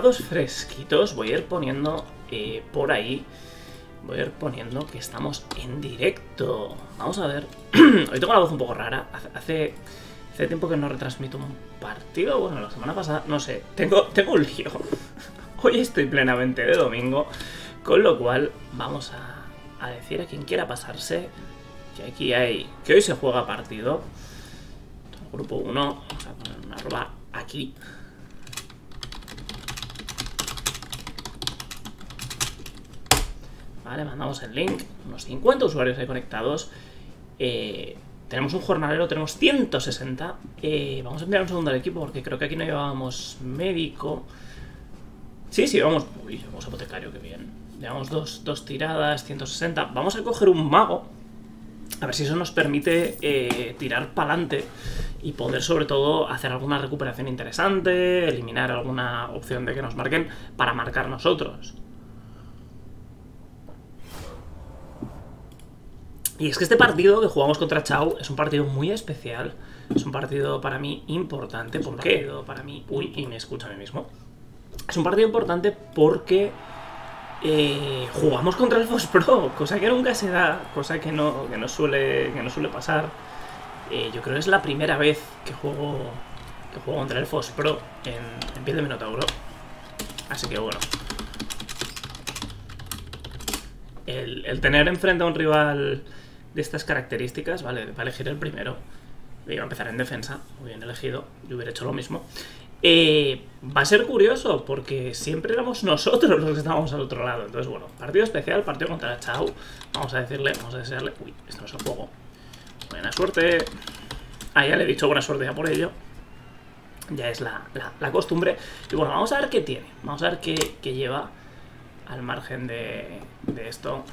fresquitos. Voy a ir poniendo eh, por ahí. Voy a ir poniendo que estamos en directo. Vamos a ver. Hoy tengo la voz un poco rara. Hace, hace tiempo que no retransmito un partido. Bueno, la semana pasada, no sé. Tengo, tengo un lío. Hoy estoy plenamente de domingo. Con lo cual, vamos a, a decir a quien quiera pasarse que aquí hay. que hoy se juega partido. Grupo 1. Vamos a poner una arroba aquí. Vale, mandamos el link. Unos 50 usuarios ahí conectados. Eh, tenemos un jornalero, tenemos 160. Eh, vamos a enviar un segundo al equipo porque creo que aquí no llevábamos médico. Sí, sí, vamos. Uy, llevamos apotecario, qué bien. Llevamos dos, dos tiradas, 160. Vamos a coger un mago. A ver si eso nos permite eh, tirar para adelante y poder sobre todo hacer alguna recuperación interesante, eliminar alguna opción de que nos marquen para marcar nosotros. Y es que este partido que jugamos contra Chau es un partido muy especial, es un partido para mí importante, ¿por qué? Para mí, uy, y me escucha a mí mismo. Es un partido importante porque eh, jugamos contra el Pro, cosa que nunca se da, cosa que no, que no, suele, que no suele pasar. Eh, yo creo que es la primera vez que juego que juego contra el Pro en, en piel de Minotauro. Así que bueno. El, el, tener enfrente a un rival de estas características, vale, va a elegir el primero. Iba a empezar en defensa, muy bien elegido, yo hubiera hecho lo mismo. Eh, va a ser curioso, porque siempre éramos nosotros los que estábamos al otro lado. Entonces, bueno, partido especial, partido contra Chao. Vamos a decirle, vamos a desearle... Uy, esto no es el juego. Buena suerte. Ah, ya le he dicho buena suerte ya por ello. Ya es la, costumbre. Y bueno, vamos a ver qué tiene. Vamos a ver qué, lleva al margen de, de esto.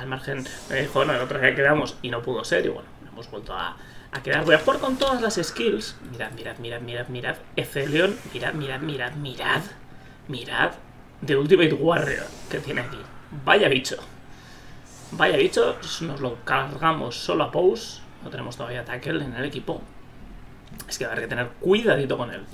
Al margen, me dijo, bueno, el otro día quedamos y no pudo ser, y bueno, hemos vuelto a, quedar. Voy a jugar con todas las skills. Mirad, mirad, mirad, mirad, mirad. Ecelion, mirad, mirad, mirad, mirad, mirad. De Ultimate Warrior que tiene aquí. Vaya bicho. Vaya bicho, nos lo cargamos solo a Pose. No tenemos todavía Tackle en el equipo. Es que habrá que tener cuidadito con él.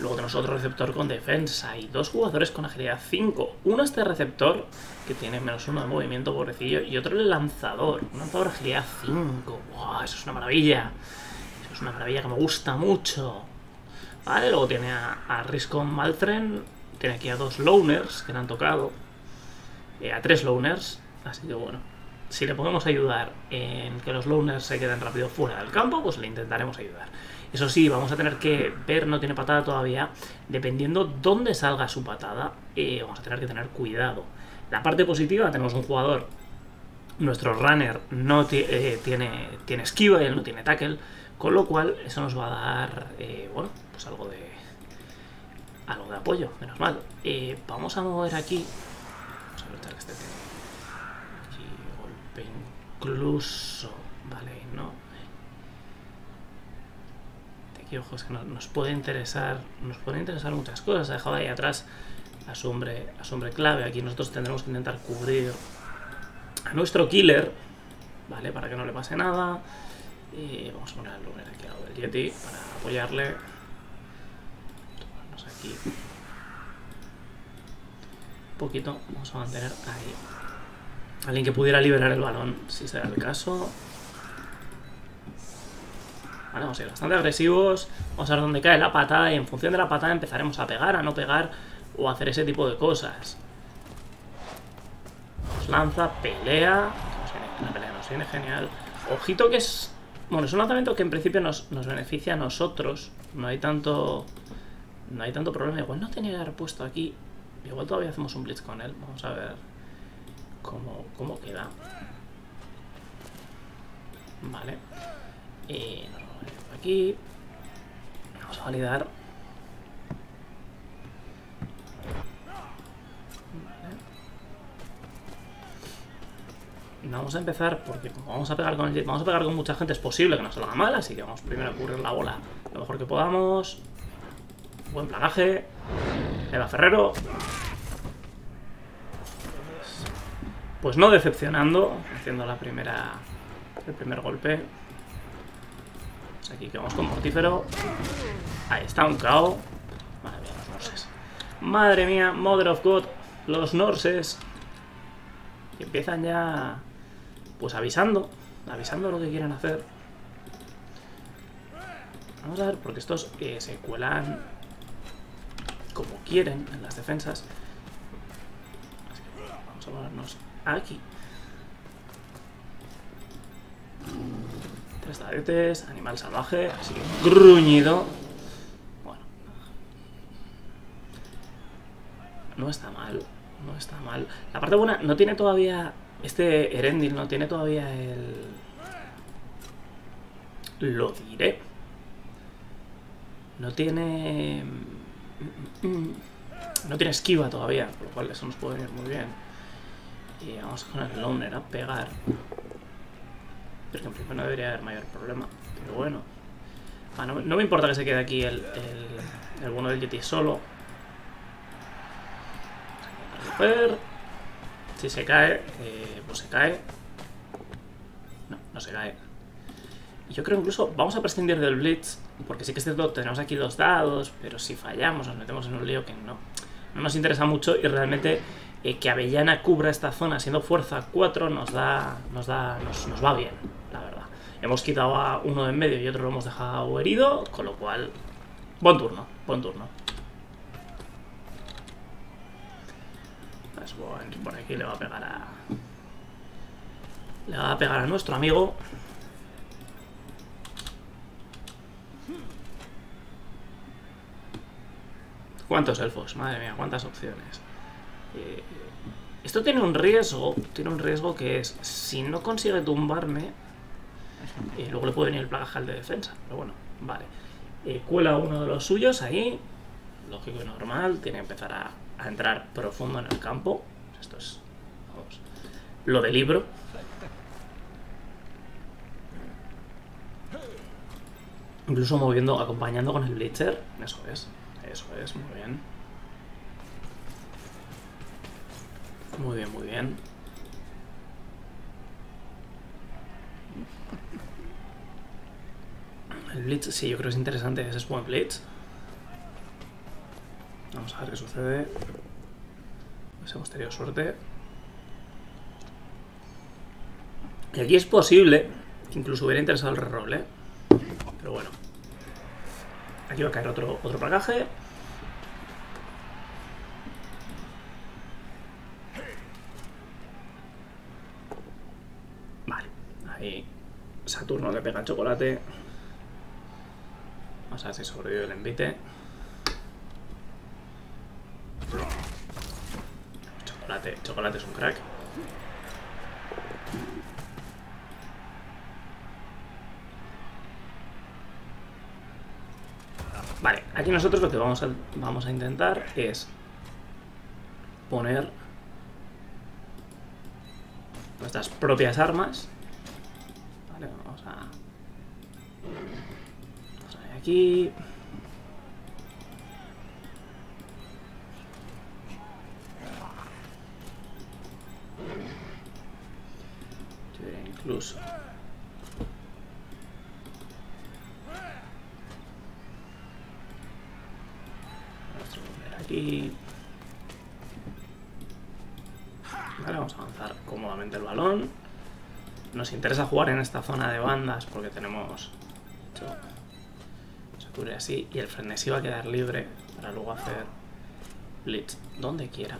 Luego tenemos otro receptor con defensa y dos jugadores con agilidad 5. Uno este receptor, que tiene menos uno de movimiento, pobrecillo, y otro el lanzador. Un lanzador agilidad 5. ¡Wow! Eso es una maravilla. Eso es una maravilla que me gusta mucho. Vale, luego tiene a, a Riscon Maltren. Tiene aquí a dos loners que le han tocado. Eh, a tres loners. Así que bueno, si le podemos ayudar en que los loners se queden rápido fuera del campo, pues le intentaremos ayudar. Eso sí, vamos a tener que ver, no tiene patada todavía, dependiendo dónde salga su patada, eh, vamos a tener que tener cuidado. La parte positiva, tenemos un jugador, nuestro runner no eh, tiene, tiene esquiva y él no tiene tackle, con lo cual eso nos va a dar, eh, bueno, pues algo de, algo de apoyo, menos mal. vamos a mover aquí, vamos a que este aquí golpe incluso, vale, no, y ojo, es que nos puede interesar, nos puede interesar muchas cosas. Ha dejado ahí atrás a su hombre, a su hombre clave. Aquí nosotros tendremos que intentar cubrir a nuestro killer, ¿vale? Para que no le pase nada. Y vamos a poner el lugar aquí al lado del Yeti para apoyarle. Tomarnos aquí. Un poquito, vamos a mantener ahí. Alguien que pudiera liberar el balón, si será el caso. Vamos a ir bastante agresivos. Vamos a ver dónde cae la patada y en función de la patada empezaremos a pegar, a no pegar o a hacer ese tipo de cosas. Nos lanza, pelea. La pelea nos viene genial. Ojito que es... Bueno, es un lanzamiento que en principio nos, beneficia a nosotros. No hay tanto... No hay tanto problema. Igual no tenía que haber puesto aquí. Igual todavía hacemos un blitz con él. Vamos a ver cómo, cómo queda. Vale. Y Vamos a validar. Vamos a empezar porque como vamos a pegar con vamos a pegar con mucha gente, es posible que nos salga mal, así que vamos primero a cubrir la bola lo mejor que podamos. Buen planaje. Eva Ferrero. Pues no decepcionando, haciendo la primera el primer golpe. Aquí quedamos con mortífero. Ahí está, un KO. Madre mía, los norses. Madre mía, Mother of God. Los norses. Empiezan ya... Pues avisando. Avisando lo que quieren hacer. Vamos a ver, porque estos eh, se cuelan como quieren en las defensas. vamos a ponernos aquí. Tres dadetes, animal salvaje, así que gruñido. Bueno. No está mal, no está mal. La parte buena, no tiene todavía... Este Erendil no tiene todavía el... Lo diré. No tiene... No tiene esquiva todavía, por lo cual eso nos puede venir muy bien. Y vamos con el loner a pegar. Pero que en principio no debería haber mayor problema. Pero bueno. Ah, no, me importa que se quede aquí el, el, el bueno del Yeti solo. Si se cae, eh, pues se cae. No, no se cae. Y yo creo incluso vamos a prescindir del Blitz. Porque sí que es cierto, tenemos aquí dos dados. Pero si fallamos, nos metemos en un lío que no, no nos interesa mucho. Y realmente que Avellana cubra esta zona siendo fuerza 4 nos da. Nos da. nos, va bien la verdad. Hemos quitado a uno de en medio y otro lo hemos dejado herido, con lo cual... Buen turno, buen turno. Pues por aquí le va a pegar a... Le va a pegar a nuestro amigo. ¿Cuántos elfos? Madre mía, cuántas opciones. Eh, esto tiene un riesgo, tiene un riesgo que es, si no consigue tumbarme, y luego le puede venir el plagajal de defensa. Pero bueno, vale. Eh, cuela uno de los suyos ahí. Lógico y normal. Tiene que empezar a, entrar profundo en el campo. Esto es. Lo del libro. Incluso moviendo, acompañando con el Blitzer. Eso es. Eso es, muy bien. Muy bien, muy bien. El Blitz, sí, yo creo que es interesante. Ese es buen Blitz. Vamos a ver qué sucede. Pues hemos tenido suerte. Y aquí es posible que incluso hubiera interesado el reroll, ¿eh? Pero bueno. Aquí va a caer otro, otro plagaje. Vale. Ahí Saturno le pega chocolate. Vamos a ver si sobrevive el envite. Chocolate, chocolate es un crack. Vale, aquí nosotros lo que vamos a intentar es poner nuestras propias armas aquí. incluso. Aquí. Vamos a avanzar cómodamente el balón. Nos interesa jugar en esta zona de bandas porque tenemos así y el frenesí va a quedar libre para luego hacer blitz donde quiera.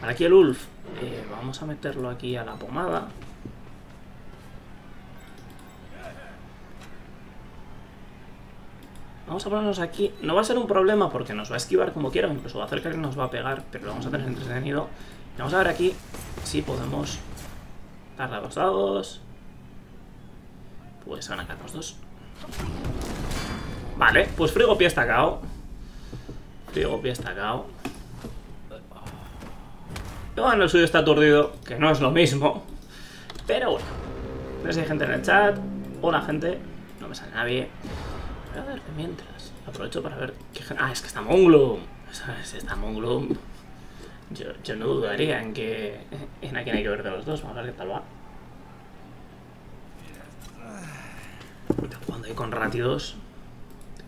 Para aquí el Ulf, eh, vamos a meterlo aquí a la pomada. Vamos a ponernos aquí. No va a ser un problema porque nos va a esquivar como quiera, incluso va a hacer que nos va a pegar, pero lo vamos a tener entretenido. vamos a ver aquí si podemos darle a los dados. Pues van a caer los dos. Vale, pues Frigopi está cao. Frigopi está cao. Bueno, el suyo está aturdido, que no es lo mismo. Pero bueno. No sé si hay gente en el chat. Hola, gente. No me sale nadie. Voy a ver mientras. Aprovecho para ver qué Ah, es que está Monglum. Está Monglum. Yo, yo no dudaría en que... En a quién hay que ver de los dos. Vamos a ver qué tal va. Jugando ahí con rátidos.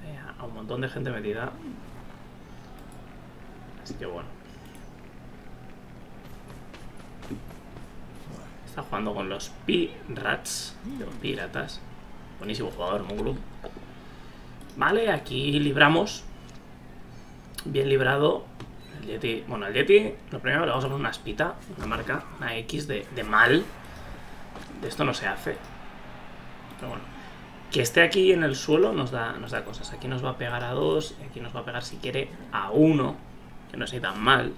Eh, a un montón de gente metida. Así que bueno. Está jugando con los Pirats. Los piratas. Buenísimo jugador, Muglu. Vale, aquí libramos. Bien librado. El Yeti. Bueno, el Yeti, lo primero le vamos a poner una espita, una marca, una X de, de mal. De esto no se hace. Pero bueno. Que esté aquí en el suelo nos da, nos da cosas. Aquí nos va a pegar a dos, y aquí nos va a pegar si quiere a uno. Que no sea tan mal.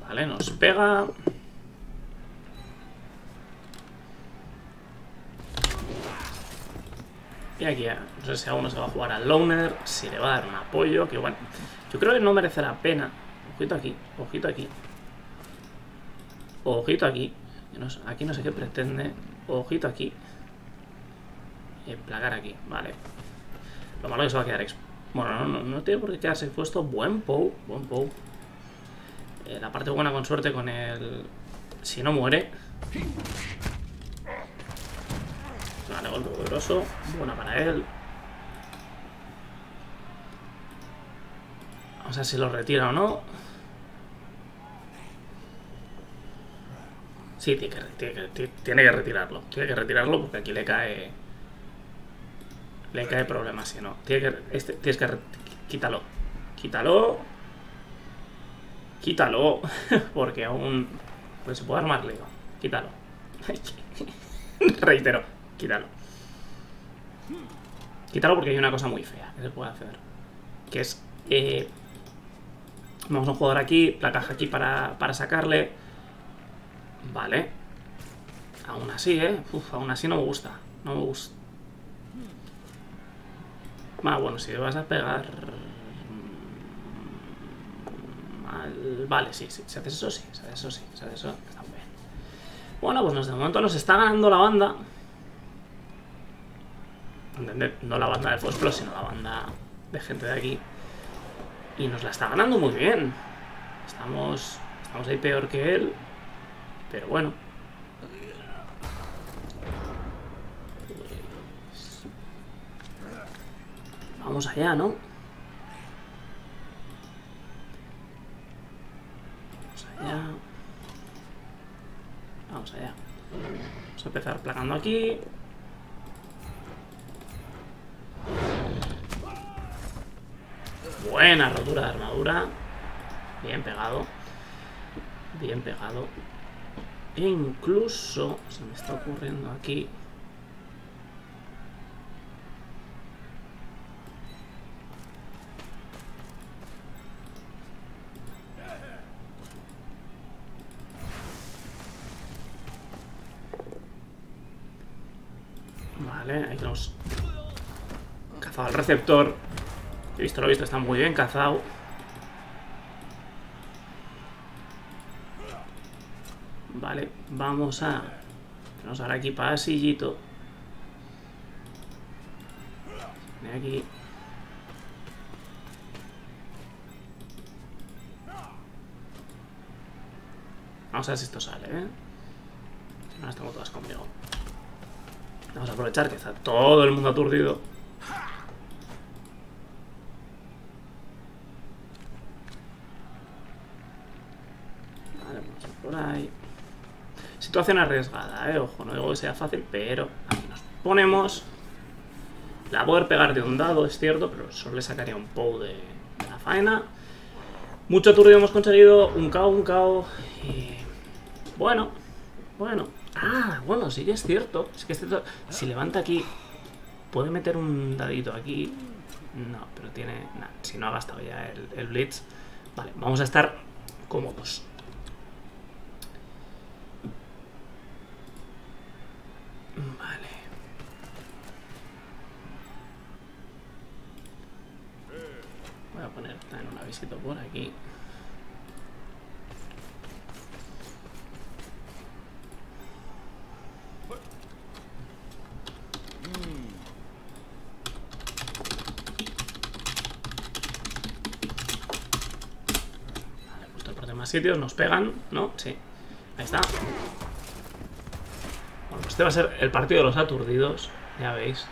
Vale, nos pega. Y aquí, no sé si a uno se va a jugar al loner, si le va a dar un apoyo, que bueno, yo creo que no merece la pena. Ojito aquí, ojito aquí. Ojito aquí. aquí no sé qué pretende. Ojito aquí. Y aquí, vale. Lo malo es que se va a quedar expuesto. Bueno, no, no, tiene por qué quedarse expuesto. Buen Pou, buen Pou. Eh, la parte buena con suerte con el... Si no muere. Vale, golpe poderoso. Buena para él. Vamos a ver si lo retira o no. Sí, tiene que, tiene que, retirarlo. Tiene que retirarlo porque aquí le cae... Le cae problema si no. Tiene que, este, tienes que... Quítalo. Quítalo. Quítalo. porque aún... Pues se puede armar lío. Quítalo. Reitero. Quítalo. Quítalo porque hay una cosa muy fea que se puede hacer. Que es... Eh, vamos a un jugador aquí, la caja aquí para, para sacarle. Vale. Aún así, ¿eh? Uf, aún así no me gusta. No me gusta. Ah, bueno, si vas a pegar... Vale, sí, sí. Si haces eso, sí. Si haces eso, sí. Si haces eso, está bien. Bueno, pues nos, de momento nos está ganando la banda. ¿Entender? No la banda de Fosflo, sino la banda de gente de aquí. Y nos la está ganando muy bien. Estamos, estamos ahí peor que él. Pero bueno. Vamos allá, ¿no? Vamos allá. Vamos allá. Vamos a empezar plagando aquí. Buena rotura de armadura. Bien pegado. Bien pegado. E incluso se me está ocurriendo aquí. Vale, ahí tenemos cazado al receptor. He visto, lo he visto, está muy bien cazado. Vale, vamos a... Vamos a dar aquí pasillito. De aquí. Vamos a ver si esto sale, ¿eh? Si no, las tengo todas conmigo. Vamos a aprovechar que está todo el mundo aturdido. Situación arriesgada, eh. Ojo, no digo que sea fácil, pero aquí nos ponemos. La voy a poder pegar de un dado, es cierto, pero solo le sacaría un POW de, la faena. Mucho aturdido hemos conseguido, un KO, un KO. Y... Bueno, bueno. Ah, bueno, sí que es cierto. Es que Si levanta aquí, puede meter un dadito aquí. No, pero tiene... si no ha gastado ya el Blitz. Vale, vamos a estar cómodos. Vale. Voy a poner también un avisito por aquí. Vale, puesto el más sitios, nos pegan, ¿no? Sí. Ahí está. Bueno, pues este va a ser el partido de los aturdidos, ya veis.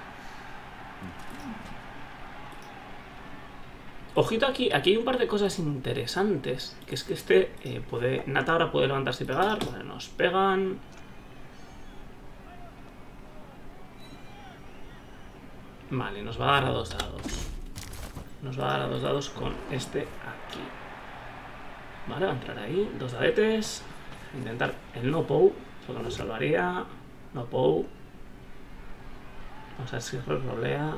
Ojito aquí, aquí hay un par de cosas interesantes, que es que este eh, puede... Nata ahora puede levantarse y pegar, vale, nos pegan... Vale, nos va a dar a dos dados. Nos va a dar a dos dados con este aquí. Vale, va a entrar ahí, dos dadetes. Intentar el no POW, solo nos salvaría. No POW. Vamos a ver si rolea.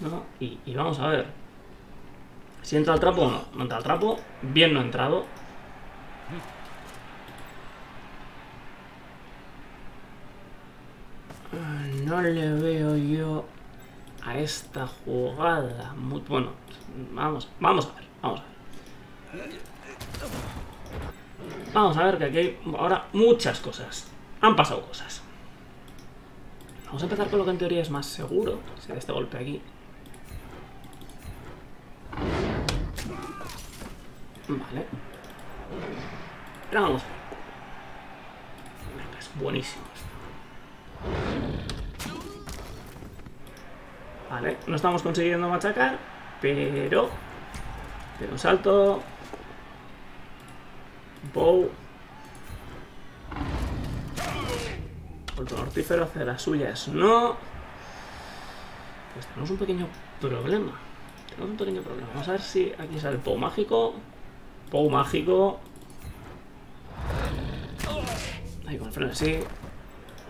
¿No? Y, vamos a ver. Si entra al trapo o no. No entra al trapo. Bien no ha entrado. No le veo yo a esta jugada. Bueno, vamos, vamos a ver. Vamos a ver. Vamos a ver que aquí hay ahora muchas cosas. Han pasado cosas. Vamos a empezar con lo que en teoría es más seguro. Este golpe aquí. Vale. Pero vamos. Venga, es buenísimo Vale, no estamos consiguiendo machacar, pero... Pero un salto. Bow. Golpe mortífero hace las suyas. No. Pues tenemos un pequeño problema. Tenemos un pequeño problema. Vamos a ver si aquí sale el mágico. Pou mágico. Ahí con el freno así.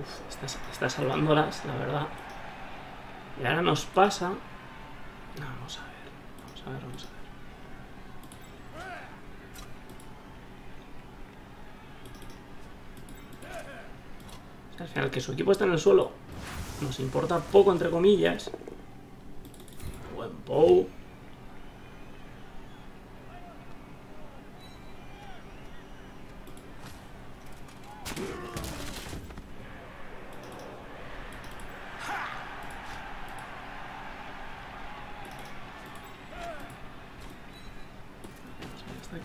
Uf, está, está salvándolas, la verdad. Y ahora nos pasa... Vamos a ver. Vamos a ver, vamos a ver. Al final, que su equipo está en el suelo nos importa poco, entre comillas. Buen Pou.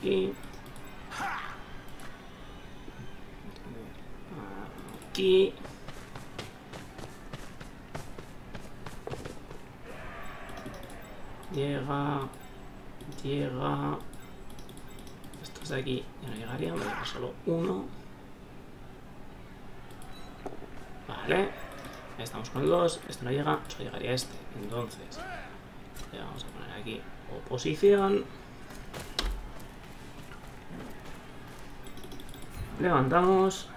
Aquí. Aquí. Llega. Llega. Estos de aquí no llegarían, vale, solo uno. Vale. Estamos con dos. Este no llega, solo llegaría este. Entonces, le vamos a poner aquí oposición. Levantamos.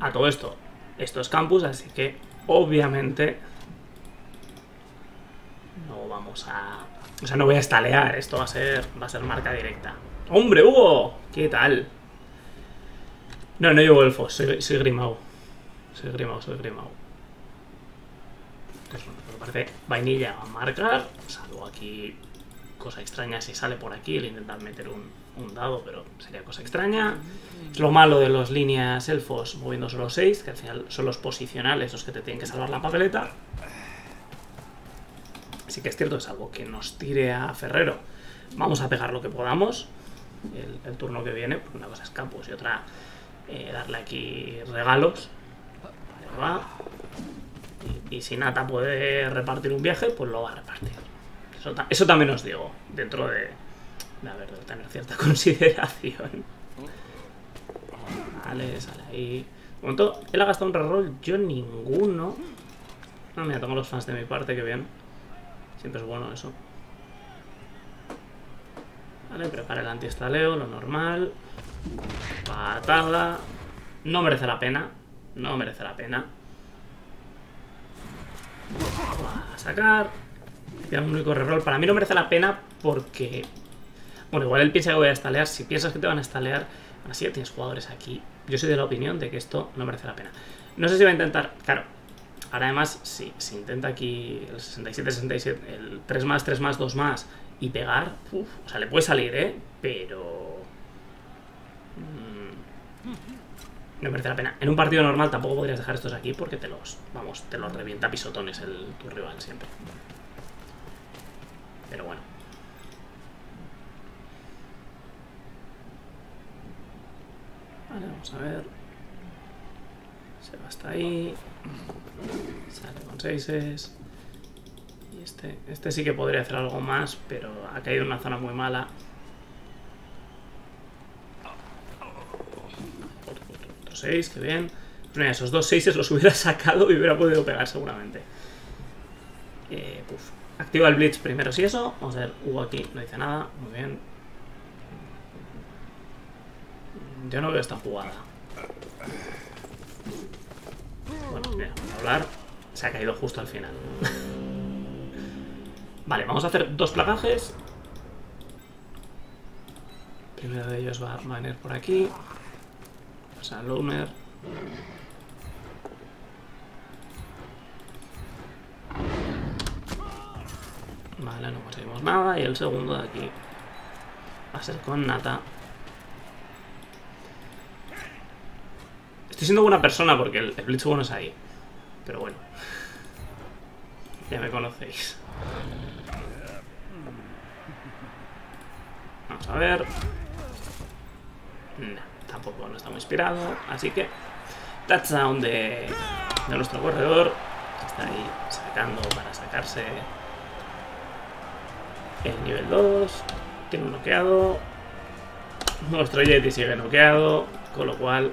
A todo esto, esto es campus, así que obviamente no vamos a... O sea, no voy a estalear, esto va a ser, va a ser marca directa. ¡Hombre, Hugo! ¿Qué tal? No, no llevo elfos, soy, soy Grimau. Soy Grimau, soy Grimau. Entonces, bueno, parece vainilla a marcar, salvo aquí cosa extraña si sale por aquí el intentar meter un, dado, pero sería cosa extraña. Es lo malo de las líneas elfos moviendo solo 6, que al final son los posicionales los que te tienen que salvar la papeleta. Así que es cierto, es algo que nos tire a Ferrero. Vamos a pegar lo que podamos el, turno que viene, porque una cosa es campus y otra eh, darle aquí regalos. Y, y si Nata puede repartir un viaje, pues lo va a repartir. Eso, también os digo, dentro de, de, de tener cierta consideración. Vale, sale ahí. De momento, él ha gastado un reroll, yo ninguno. Ah, mira, tengo los fans de mi parte, que bien. Siempre es bueno eso. Vale, prepara el antiestaleo, lo normal. Patada. No merece la pena. No merece la pena. A sacar. Queda un único reroll. Para mí no merece la pena porque... Bueno, igual él piensa que voy a estalear. Si piensas que te van a estalear, así ya tienes jugadores aquí. Yo soy de la opinión de que esto no merece la pena. No sé si va a intentar... Claro, ahora además, si, si intenta aquí el 67-67, el 3 más, 3 más, 2 más y pegar, o sea, le puede salir, ¿eh? Pero... Mm, no merece la pena. En un partido normal tampoco podrías dejar estos aquí porque te los, vamos, te los revienta pisotones el, tu rival siempre. Pero bueno. Vale, vamos a ver. Se va hasta ahí. Sale con seises. Y este, este sí que podría hacer algo más, pero ha caído en una zona muy mala. Otro 6, qué bien. Mira, esos dos 6 los hubiera sacado y hubiera podido pegar seguramente. Eh, Activa el Blitz primero si eso. Vamos a ver, Hugo aquí no dice nada. Muy bien. Yo no veo esta jugada. Bueno, mira, vamos a hablar. Se ha caído justo al final. vale, vamos a hacer dos placajes. primero de ellos va, a venir por aquí. Lumer. Vale, no conseguimos nada. Y el segundo de aquí va a ser con Nata. Estoy siendo buena persona porque el, el Blitz bueno es ahí. Pero bueno. Ya me conocéis. Vamos a ver. No, tampoco no está muy inspirado. Así que touchdown de, nuestro corredor. está ahí sacando para sacarse el nivel 2. Tiene un noqueado. Nuestro Yeti sigue noqueado. Con lo cual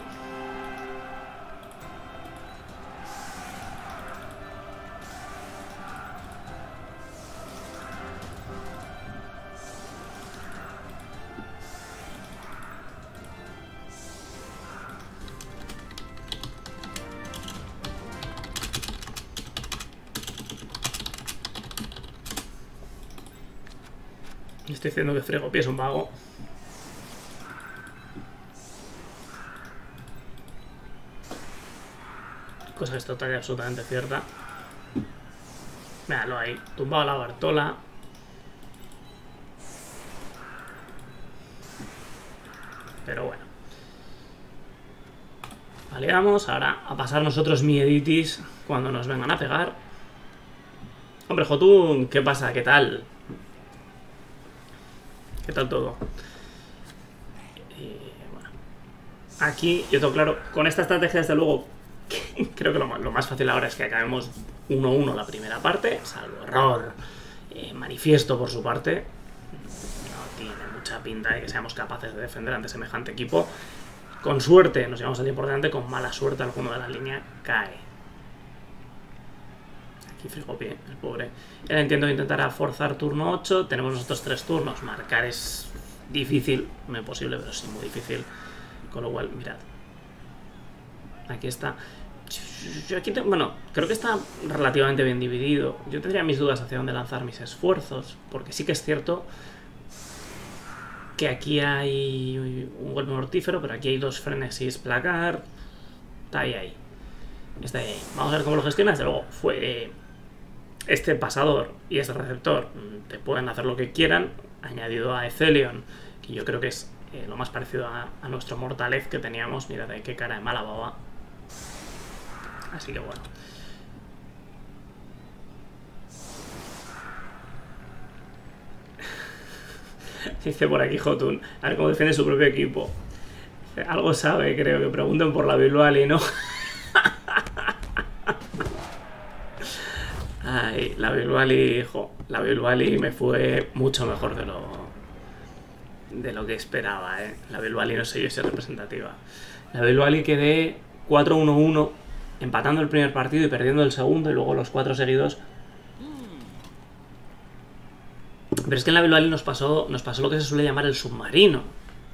Estoy diciendo que Frego es un vago. Cosa que es total y absolutamente cierta. Míralo ahí, tumbado la Bartola. Pero bueno. Vale, vamos ahora a pasar nosotros mieditis cuando nos vengan a pegar. Hombre, Jotun, ¿qué pasa? ¿Qué tal? ¿Qué tal todo? bueno. Aquí, yo tengo claro, con esta estrategia, desde luego, creo que lo, más fácil ahora es que acabemos 1-1 la primera parte, salvo error eh, manifiesto por su parte. No tiene mucha pinta de que seamos capaces de defender ante semejante equipo. Con suerte nos llevamos al día por delante, con mala suerte alguno de la línea cae. Aquí pie, el pobre. Entiendo que intentará forzar turno 8. Tenemos nosotros tres turnos. Marcar es difícil. No es posible, pero sí muy difícil. Con lo cual, mirad. Aquí está. Aquí bueno, creo que está relativamente bien dividido. Yo tendría mis dudas hacia dónde lanzar mis esfuerzos. Porque sí que es cierto que aquí hay un golpe mortífero, pero aquí hay dos frenesis placar. Está ahí, ahí. Está ahí. Vamos a ver cómo lo gestiona. Desde luego, fue este pasador y este receptor mm, te pueden hacer lo que quieran, añadido a Ethelion, que yo creo que es eh, lo más parecido a, nuestro Mortalez que teníamos. Mira de qué cara de mala baba. Así que bueno. Dice por aquí Jotun, a ver cómo defiende su propio equipo. Algo sabe, creo, que pregunten por la Bilbao no. La Bilbali, hijo, la Bilbali me fue mucho mejor de lo de lo que esperaba, ¿eh? La Bilbali no sé yo si es representativa. La Bilbali quedé 4-1-1, empatando el primer partido y perdiendo el segundo y luego los cuatro seguidos. Pero es que en la Bilbali nos pasó, nos pasó lo que se suele llamar el submarino.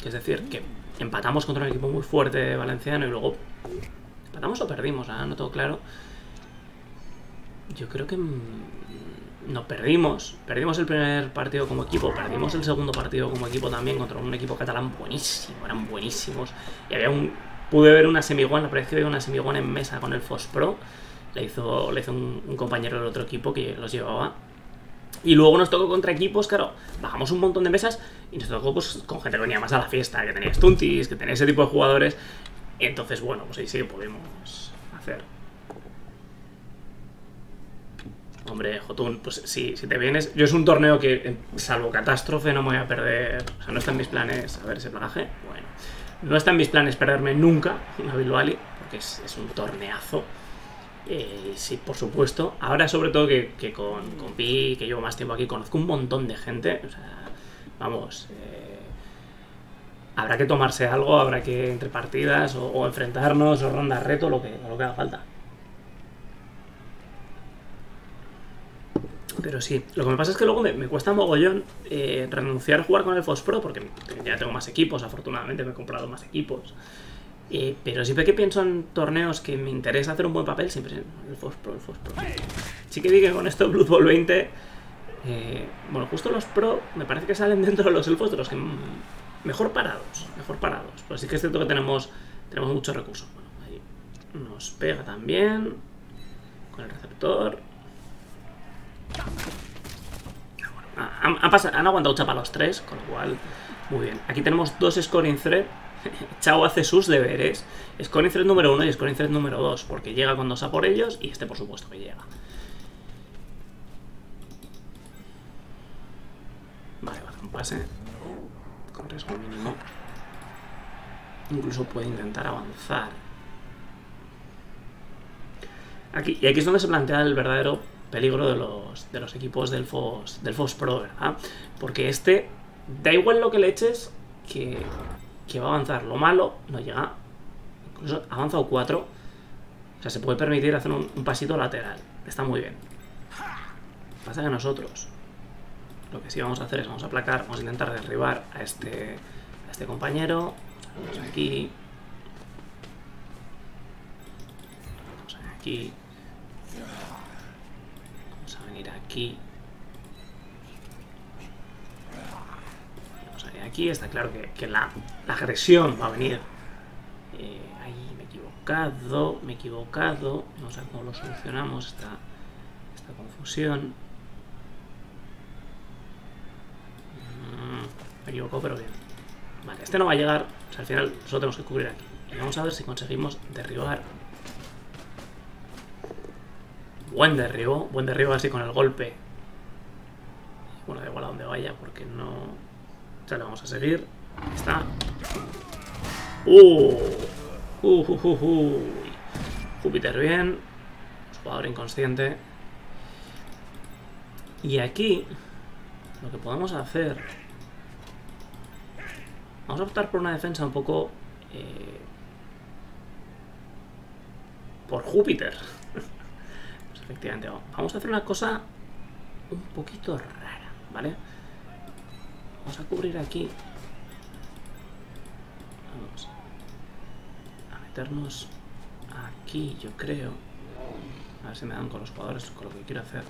Es decir, que empatamos contra un equipo muy fuerte valenciano y luego... ¿Empatamos o perdimos? Ah, no todo claro. Yo creo que mm, nos perdimos. Perdimos el primer partido como equipo, perdimos el segundo partido como equipo también contra un equipo catalán buenísimo, eran buenísimos. Y había un. Pude ver una semiguan, la pareció que había una semiguan en mesa con el Fospro. Le hizo, le hizo un, compañero del otro equipo que los llevaba. Y luego nos tocó contra equipos, claro, bajamos un montón de mesas y nos tocó pues, con gente que venía más a la fiesta, que tenía stunties, que tenía ese tipo de jugadores. Entonces, bueno, pues ahí sí que pudimos hacer Hombre, Jotun, pues sí, si te vienes. Yo es un torneo que, eh, salvo catástrofe, no me voy a perder. O sea, no está en mis planes. A ver ese plagaje. Bueno, no está en mis planes perderme nunca una Bilbali, porque es, un torneazo. Eh, sí, por supuesto. Ahora, sobre todo, que, que con, con Pi, que llevo más tiempo aquí, conozco un montón de gente. O sea, vamos. eh, habrá que tomarse algo, habrá que entre partidas, o, enfrentarnos, o ronda reto, lo que, lo que haga falta. Pero sí, lo que me pasa es que luego me, me cuesta mogollón eh, renunciar a jugar con el Pro porque ya tengo más equipos, afortunadamente me he comprado más equipos. Eh, pero siempre que pienso en torneos que me interesa hacer un buen papel, siempre el Pro, el Pro. Sí que vi que con esto Blood Bowl 20, eh, bueno, justo los Pro me parece que salen dentro de los elfos de los que mejor parados, mejor parados. Pues sí que es cierto que tenemos, tenemos muchos recursos. Bueno, ahí nos pega también con el receptor. Han, aguantado chapa los tres, con lo cual, muy bien. Aquí tenemos dos scoring thread. Chao hace sus deberes. Scoring thread número uno y scoring thread número dos, porque llega cuando a por ellos y este por supuesto que llega. Vale, va a hacer un pase. Con riesgo mínimo. Incluso puede intentar avanzar. Aquí, y aquí es donde se plantea el verdadero peligro de los, de los equipos del FOS, del FOS Pro, ¿verdad? Porque este, da igual lo que le eches, que, que va a avanzar. Lo malo, no llega. Incluso ha avanzado 4. O sea, se puede permitir hacer un, un pasito lateral. Está muy bien. Pasa que nosotros, lo que sí vamos a hacer es vamos a aplacar, vamos a intentar derribar a este, a este compañero. Vamos aquí. Vamos aquí. Vamos a venir aquí. Aquí. Está claro que, la, agresión va a venir. Eh, ahí me he equivocado, me he equivocado. Vamos a ver cómo lo solucionamos esta, esta confusión. Mm, Me equivoco, pero bien. Vale, este no va a llegar. Al final solo tenemos que cubrir aquí. Y vamos a ver si conseguimos derribar. Buen derribo. Buen derribo así con el golpe. Bueno, da igual a donde vaya porque no... Sea, le vamos a seguir. Ahí está. ¡Uh! ¡Uh, uh, uh, uh! Júpiter bien. Jugador inconsciente. Y aquí... Lo que podemos hacer... Vamos a optar por una defensa un poco... eh, por Júpiter. Efectivamente, vamos a hacer una cosa un poquito rara, ¿vale? Vamos a cubrir aquí. Vamos a meternos aquí, yo creo. A ver si me dan con los jugadores con lo que quiero hacer.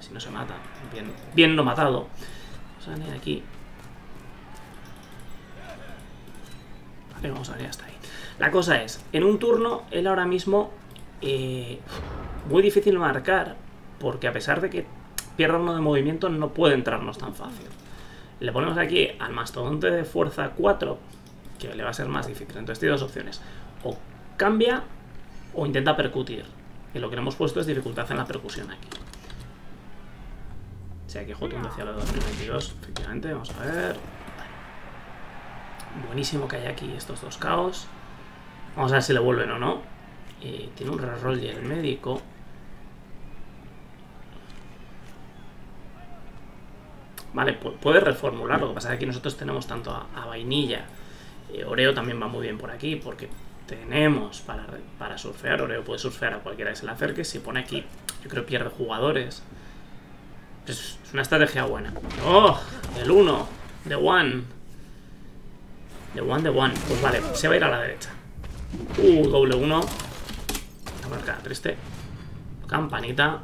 Si no se mata. Bien, bien no matado. Vamos a venir aquí. Vale, vamos a venir hasta ahí. La cosa es, en un turno, él ahora mismo... eh, muy difícil marcar, porque a pesar de que pierda uno de movimiento, no puede entrarnos tan fácil. Le ponemos aquí al mastodonte de fuerza 4, que le va a ser más difícil. Entonces tiene dos opciones. O cambia o intenta percutir. Y lo que le hemos puesto es dificultad en la percusión aquí. O sea, que Jotun decía lo de 2022, efectivamente, vamos a ver. Buenísimo que hay aquí estos dos caos. Vamos a ver si le vuelven o no. Eh, tiene un reroll y el médico. Vale, pu- puede reformular. Lo que pasa es que aquí nosotros tenemos tanto a, vainilla. eh, Oreo también va muy bien por aquí porque tenemos para, para surfear. Oreo puede surfear a cualquiera que se le acerque. Si pone aquí, yo creo que pierde jugadores. Es, es una estrategia buena. ¡Oh! El 1. The one. The one, the one. Pues vale, se va a ir a la derecha. Uh, doble 1. Marca triste. Campanita.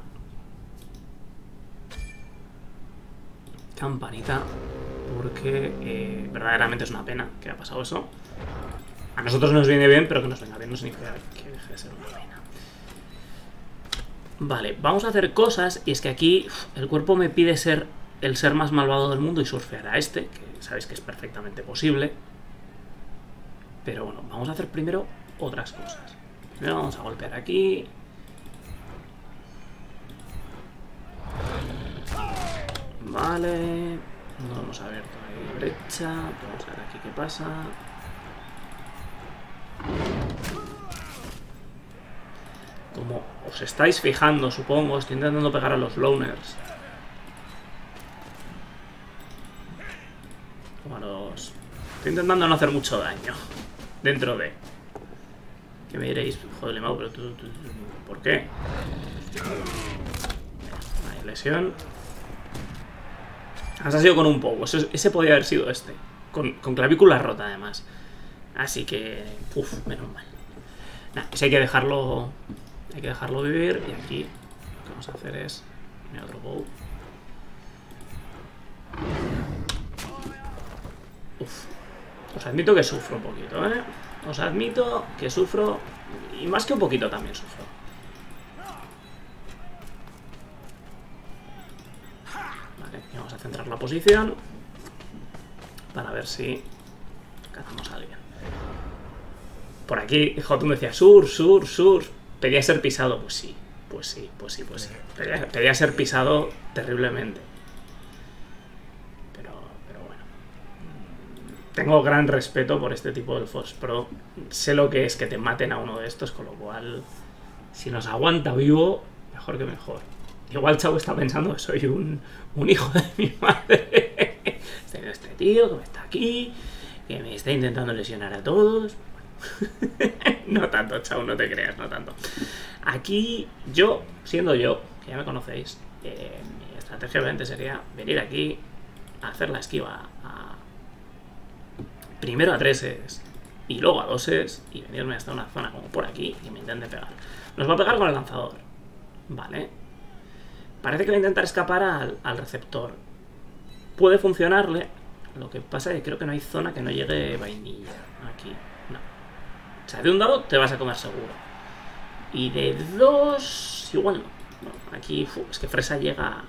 Campanita. Porque eh, verdaderamente es una pena que haya pasado eso. A nosotros nos viene bien, pero que nos venga bien no significa que deje de ser una pena. Vale, vamos a hacer cosas y es que aquí el cuerpo me pide ser el ser más malvado del mundo y surfear a este, que sabéis que es perfectamente posible. Pero bueno, vamos a hacer primero otras cosas. Vamos a golpear aquí. Vale. No hemos abierto ahí brecha. Vamos a ver aquí qué pasa. Como os estáis fijando, supongo, estoy intentando pegar a los loners. Como los... Estoy intentando no hacer mucho daño. Dentro de... Que me diréis, joder, Limao, pero tú, tú- ¿Por qué? Hay lesión. Has ha sido con un poco. Ese, podía haber sido este. Con, clavícula rota, además. Así que... Uf, menos mal. Nah, pues hay que dejarlo... Hay que dejarlo vivir. Y aquí lo que vamos a hacer es... Mira, otro bow. Uf. Os admito que sufro un poquito, ¿eh? Os admito que sufro... Y más que un poquito también sufro. Vale, vamos a centrar la posición para ver si cazamos a alguien. Por aquí, Jotun decía, sur, sur, sur. Pedía ser pisado. Pues sí, pues sí, pues sí, pues sí. Pedía ser pisado terriblemente. Pero, pero bueno. Tengo gran respeto por este tipo de Force Pro. Sé lo que es que te maten a uno de estos, con lo cual, si nos aguanta vivo, mejor que mejor. Igual Chavo está pensando que soy un, un hijo de mi madre. Este, este tío que me está aquí, que me está intentando lesionar a todos. no tanto, Chavo, no te creas, no tanto. Aquí, yo, siendo yo, que ya me conocéis, eh, mi estrategia obviamente sería venir aquí, a hacer la esquiva a, primero a treses y luego a doses y venirme hasta una zona como por aquí y me intente pegar. Nos va a pegar con el lanzador. Vale. Parece que va a intentar escapar al, receptor. Puede funcionarle. Lo que pasa es que creo que no hay zona que no llegue vainilla. Aquí. No. O sea, de un dado te vas a comer seguro. Y de dos... Igual no. No, aquí fu, es que Fresa llega...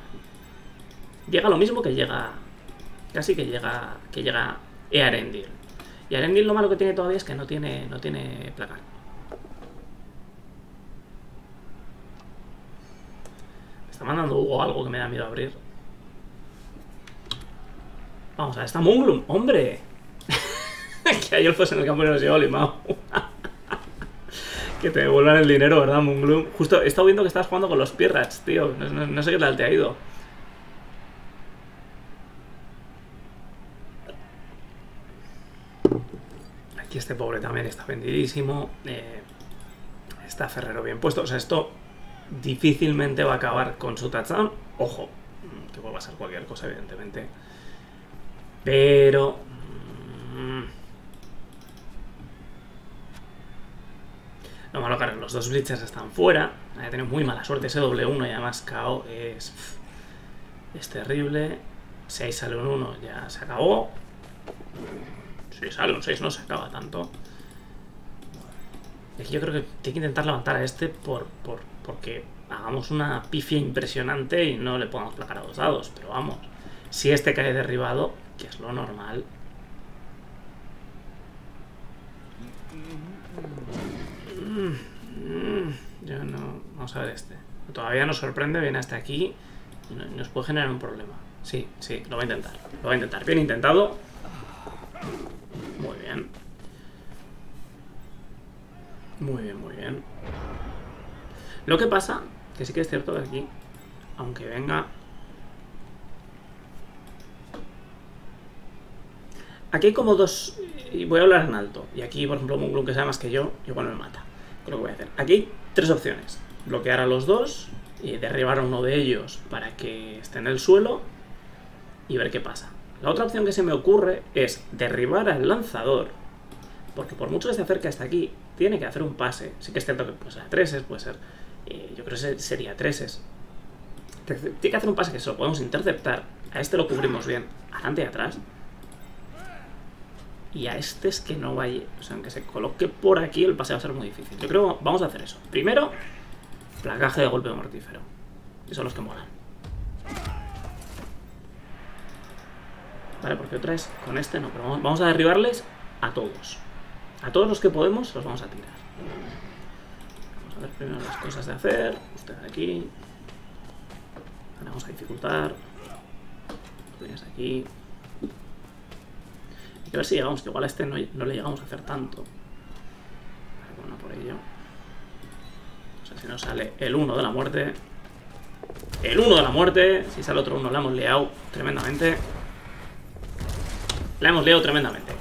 Llega lo mismo que llega... Casi que llega... Que llega Earendil. Y Arendil lo malo que tiene todavía es que no tiene, no tiene placar. Me está mandando Hugo algo que me da miedo abrir. Vamos a ver, está Munglum, hombre. que hay elfos en el campo y nos lleva limado. que te devuelvan el dinero, ¿verdad, Munglum? Justo, he estado viendo que estás jugando con los Pirrats, tío. No- no sé qué tal te ha ido. Aquí este pobre también está vendidísimo. eh, está Ferrero bien puesto. O sea, esto difícilmente va a acabar con su touchdown. Ojo, mm, que puede pasar cualquier cosa, evidentemente. Pero... mm, Lo malo, claro, los dos blitzers están fuera. Ha tenido muy mala suerte ese doble 1 y además KO es... Es terrible. 6 sale un 1, ya se acabó. Si sale un 6 no se acaba tanto. Aquí yo creo que tiene que intentar levantar a este por, por, porque hagamos una pifia impresionante y no le podamos placar a dos dados. Pero vamos, si este cae derribado, que es lo normal. Mm, Yo no. Vamos a ver este. Todavía nos sorprende, viene hasta aquí y no- nos puede generar un problema. Sí, sí, lo va a intentar. Lo va a intentar. Bien intentado. Muy bien. Muy bien, muy bien. Lo que pasa, que sí que es cierto que aquí, aunque venga... Aquí hay como dos... Y voy a hablar en alto. Y aquí, por ejemplo, Munglum, que sabe más que yo, igual me mata. Lo que voy a hacer. Aquí hay tres opciones. Bloquear a los dos y derribar a uno de ellos para que esté en el suelo y ver qué pasa. La otra opción que se me ocurre es derribar al lanzador, porque por mucho que se acerque hasta aquí, tiene que hacer un pase. Sí que es cierto que puede ser a treses, puede ser. eh, yo creo que se- sería treses. Tiene que hacer un pase que se lo podemos interceptar. A este lo cubrimos bien, adelante y atrás. Y a este es que no vaya. O sea, aunque se coloque por aquí, el pase va a ser muy difícil. Yo creo que vamos a hacer eso. Primero, placaje de golpe mortífero. Que son los que molan. Vale, porque otra es con este no, pero vamos, a derribarles a todos. A todos los que podemos los vamos a tirar. Vamos a ver primero las cosas de hacer. Usted aquí. Vale, vamos a dificultar. vienes aquí. Hay que ver si llegamos, que igual a este no, no le llegamos a hacer tanto. Bueno, por ello. O sea, si nos sale el 1 de la muerte. El 1 de la muerte. Si sale otro 1, la hemos liado tremendamente. La hemos liado tremendamente.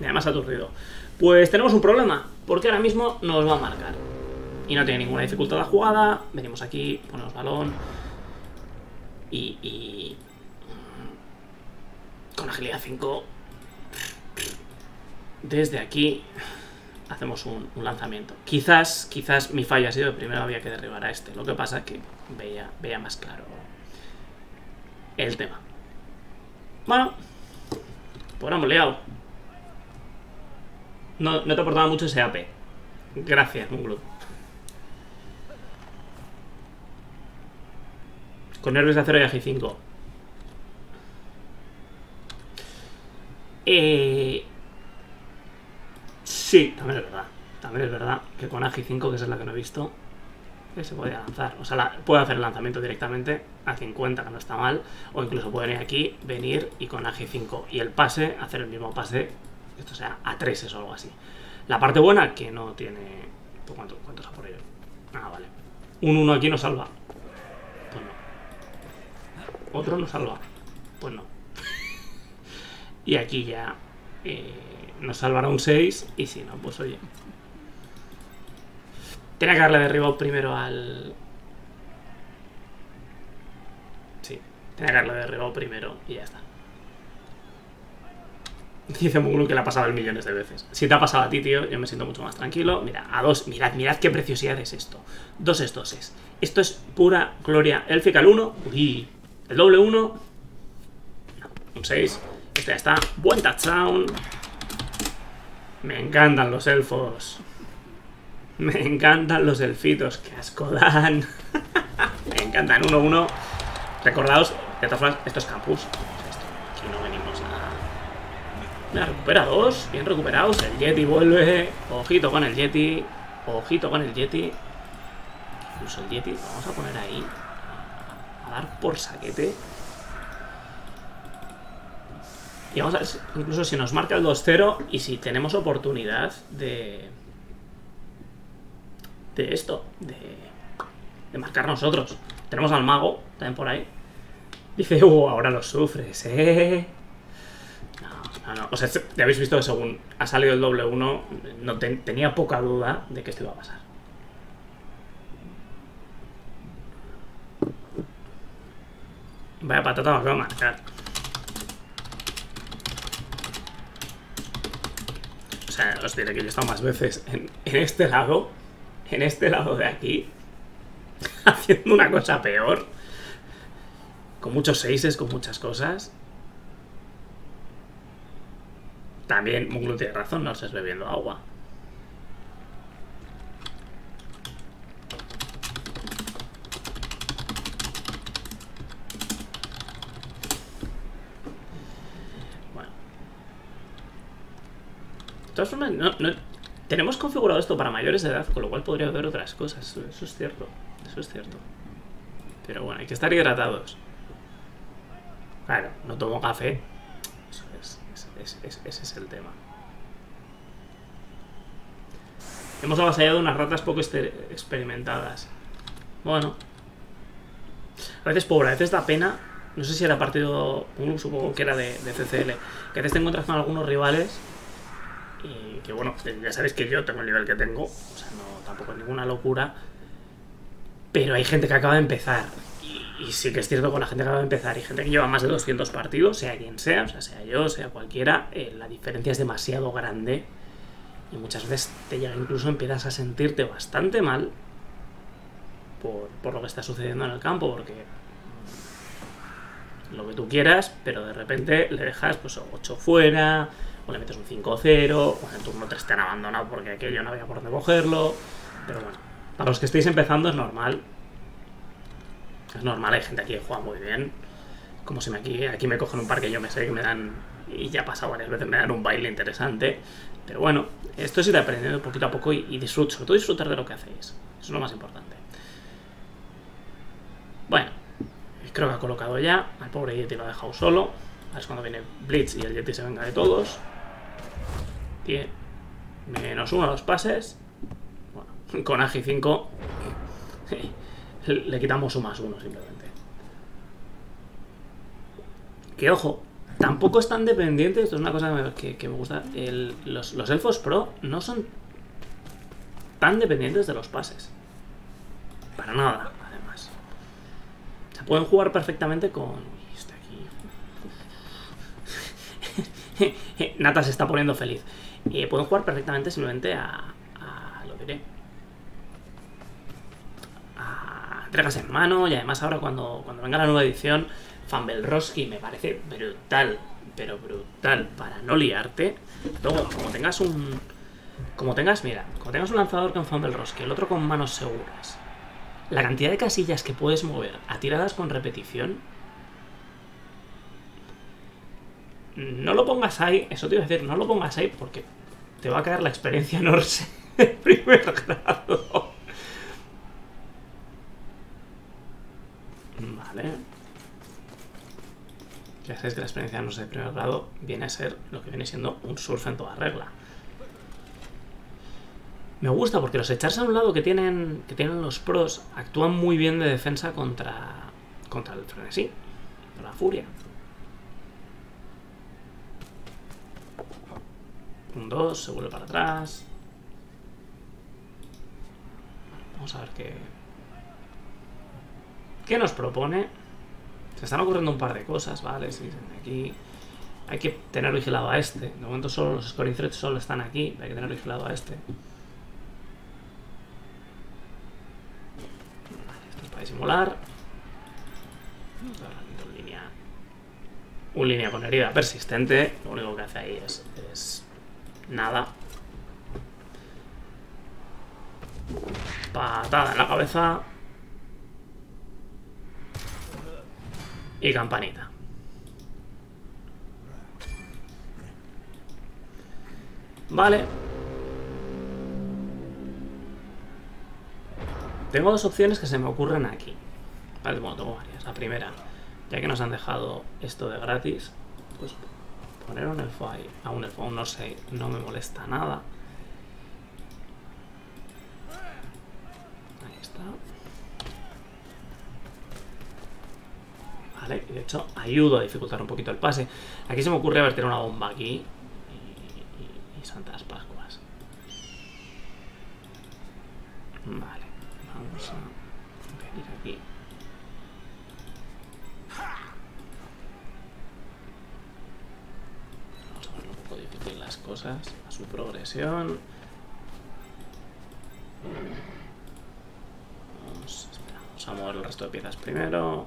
Y además aturdido. Pues tenemos un problema, porque ahora mismo nos va a marcar. Y no tiene ninguna dificultad la jugada. Venimos aquí, ponemos balón. Y. Con agilidad 5... Desde aquí hacemos un, un, lanzamiento. Quizás, quizás mi fallo ha sido que primero había que derribar a este. Lo que pasa es que veía, veía más claro el tema. Bueno, pues hemos liado. No, no te aportaba mucho ese AP. Gracias, Munglu. Con nervios de acero y ag 5. Eh... Sí, también es verdad. También es verdad que con ag 5, que esa es la que no he visto, se puede lanzar. O sea, la, puede hacer el lanzamiento directamente a 50, que no está mal. O incluso puede venir aquí, venir y con ag 5 y el pase, hacer el mismo pase, esto sea a 3 o algo así. La parte buena, que no tiene... ¿Cuánto, cuánto por ello? Ah, vale. Un 1 aquí nos salva. Pues no. Otro nos salva. Pues no. y aquí ya eh, nos salvará un 6 y si no, pues oye. Tenía que haberle derribado primero al... Sí, tenía que haberle derribado primero y ya está. Dice Muglu que le ha pasado el millones de veces. Si te ha pasado a ti, tío, yo me siento mucho más tranquilo. Mira, a dos, mirad, mirad qué preciosidad es esto. Dos estoses. Esto es pura gloria élfica. El 1, uy, el doble 1, no, un 6. Este ya está. Buen touchdown. Me encantan los elfos. Me encantan los elfitos. Qué asco dan. Me encantan. 1-1. Recordaos, de todas formas, esto es campus. Aquí no venimos a... Mira, recupera dos. Bien recuperados. El Yeti vuelve. Ojito con el Yeti. Ojito con el Yeti. Incluso el Yeti. Vamos a poner ahí. A dar por saquete. Y vamos a ver, incluso si nos marca el 2-0 y si tenemos oportunidad de... De esto, de... Marcar nosotros. Tenemos al mago, también por ahí. Dice, uh, ahora lo sufres, ¿eh? No, no, no. O sea, ya habéis visto que según ha salido el doble 1, no ten, tenía poca duda de que esto iba a pasar. Vaya patata nos va a marcar. O sea, os diré que yo he estado más veces en, en este lado, en este lado de aquí, haciendo una cosa peor. Con muchos seises, con muchas cosas. También Munglu tiene razón, no estés bebiendo agua. Bueno. De todas formas, no, no, tenemos configurado esto para mayores de edad, con lo cual podría haber otras cosas. Eso es cierto. Eso es cierto. Pero bueno, hay que estar hidratados. Claro, no tomo café. Eso es, es, es, ese es el tema. Hemos avasallado unas ratas poco experimentadas. Bueno. A veces pobre, a veces da pena. No sé si era partido, supongo que era de, de CCL. Que a veces te encuentras con algunos rivales. Que bueno, ya sabéis que yo tengo el nivel que tengo. O sea, no, tampoco es ninguna locura. Pero hay gente que acaba de empezar. Y, y, sí que es cierto con la gente que acaba de empezar y gente que lleva más de 200 partidos, sea quien sea, o sea, sea yo, sea cualquiera, eh, la diferencia es demasiado grande. Y muchas veces te llega incluso, empiezas a sentirte bastante mal por, por lo que está sucediendo en el campo, porque lo que tú quieras, pero de repente le dejas pues 8 fuera, o le metes un 5-0, o en el turno 3 te han abandonado porque aquello no había por dónde cogerlo. Pero bueno, para los que estéis empezando es normal. Es normal, hay gente aquí que juega muy bien. Como si me aquí, aquí me cogen un par que yo me sé que me dan, y ya ha pasado varias veces, me dan un baile interesante. Pero bueno, esto es ir aprendiendo poquito a poco y, y disfrutar, sobre todo disfrutar de lo que hacéis. Eso es lo más importante. Bueno, Creo que ha colocado ya. Al pobre Yeti lo ha dejado solo. Es cuando viene Blitz y el Yeti se venga de todos. Tiene menos uno a los pases. Bueno, con Agi 5 le quitamos un más uno simplemente. Que ojo, tampoco están dependientes, esto es una cosa que, me gusta, los, elfos pro no son tan dependientes de los pases. Para nada, además. Se pueden jugar perfectamente con... Este aquí... Nata se está poniendo feliz. Eh, pueden jugar perfectamente simplemente a, Lo diré. A entregas en mano y además ahora cuando, cuando venga la nueva edición Roski me parece brutal, pero brutal para no liarte. Luego, como tengas un... Como tengas, mira, como tengas un lanzador con Roski, el otro con manos seguras, la cantidad de casillas que puedes mover a tiradas con repetición... No lo pongas ahí, eso te iba a decir, no lo pongas ahí porque te va a caer la experiencia Norse de primer grado. Vale. Ya sabéis que la experiencia no sé de primer grado viene a ser lo que viene siendo un surf en toda regla. Me gusta porque los echarse a un lado que tienen, que tienen los pros actúan muy bien de defensa contra, contra el frenesí, contra la furia. Un 2, se vuelve para atrás. Vamos a ver qué... ¿Qué nos propone? Se están ocurriendo un par de cosas, ¿vale? Sí, aquí hay que tener vigilado a este. De momento solo los scoring threats solo están aquí. Hay que tener vigilado a este. Vale, esto es para disimular. Un línea, un línea con herida persistente. Lo único que hace ahí es, es nada. Patada en la cabeza. y campanita. Vale. Tengo dos opciones que se me ocurren aquí. Vale, bueno, tengo varias. La primera, ya que nos han dejado esto de gratis, pues poner un elfo ahí, a un elfo, no sé, no me molesta nada. Y de hecho ayudo a dificultar un poquito el pase. Aquí se me ocurre verter una bomba aquí. Y, Santas Pascuas. Vale, vamos a venir aquí. Vamos a ver un poco difícil las a su progresión. Vamos a mover el resto de piezas primero.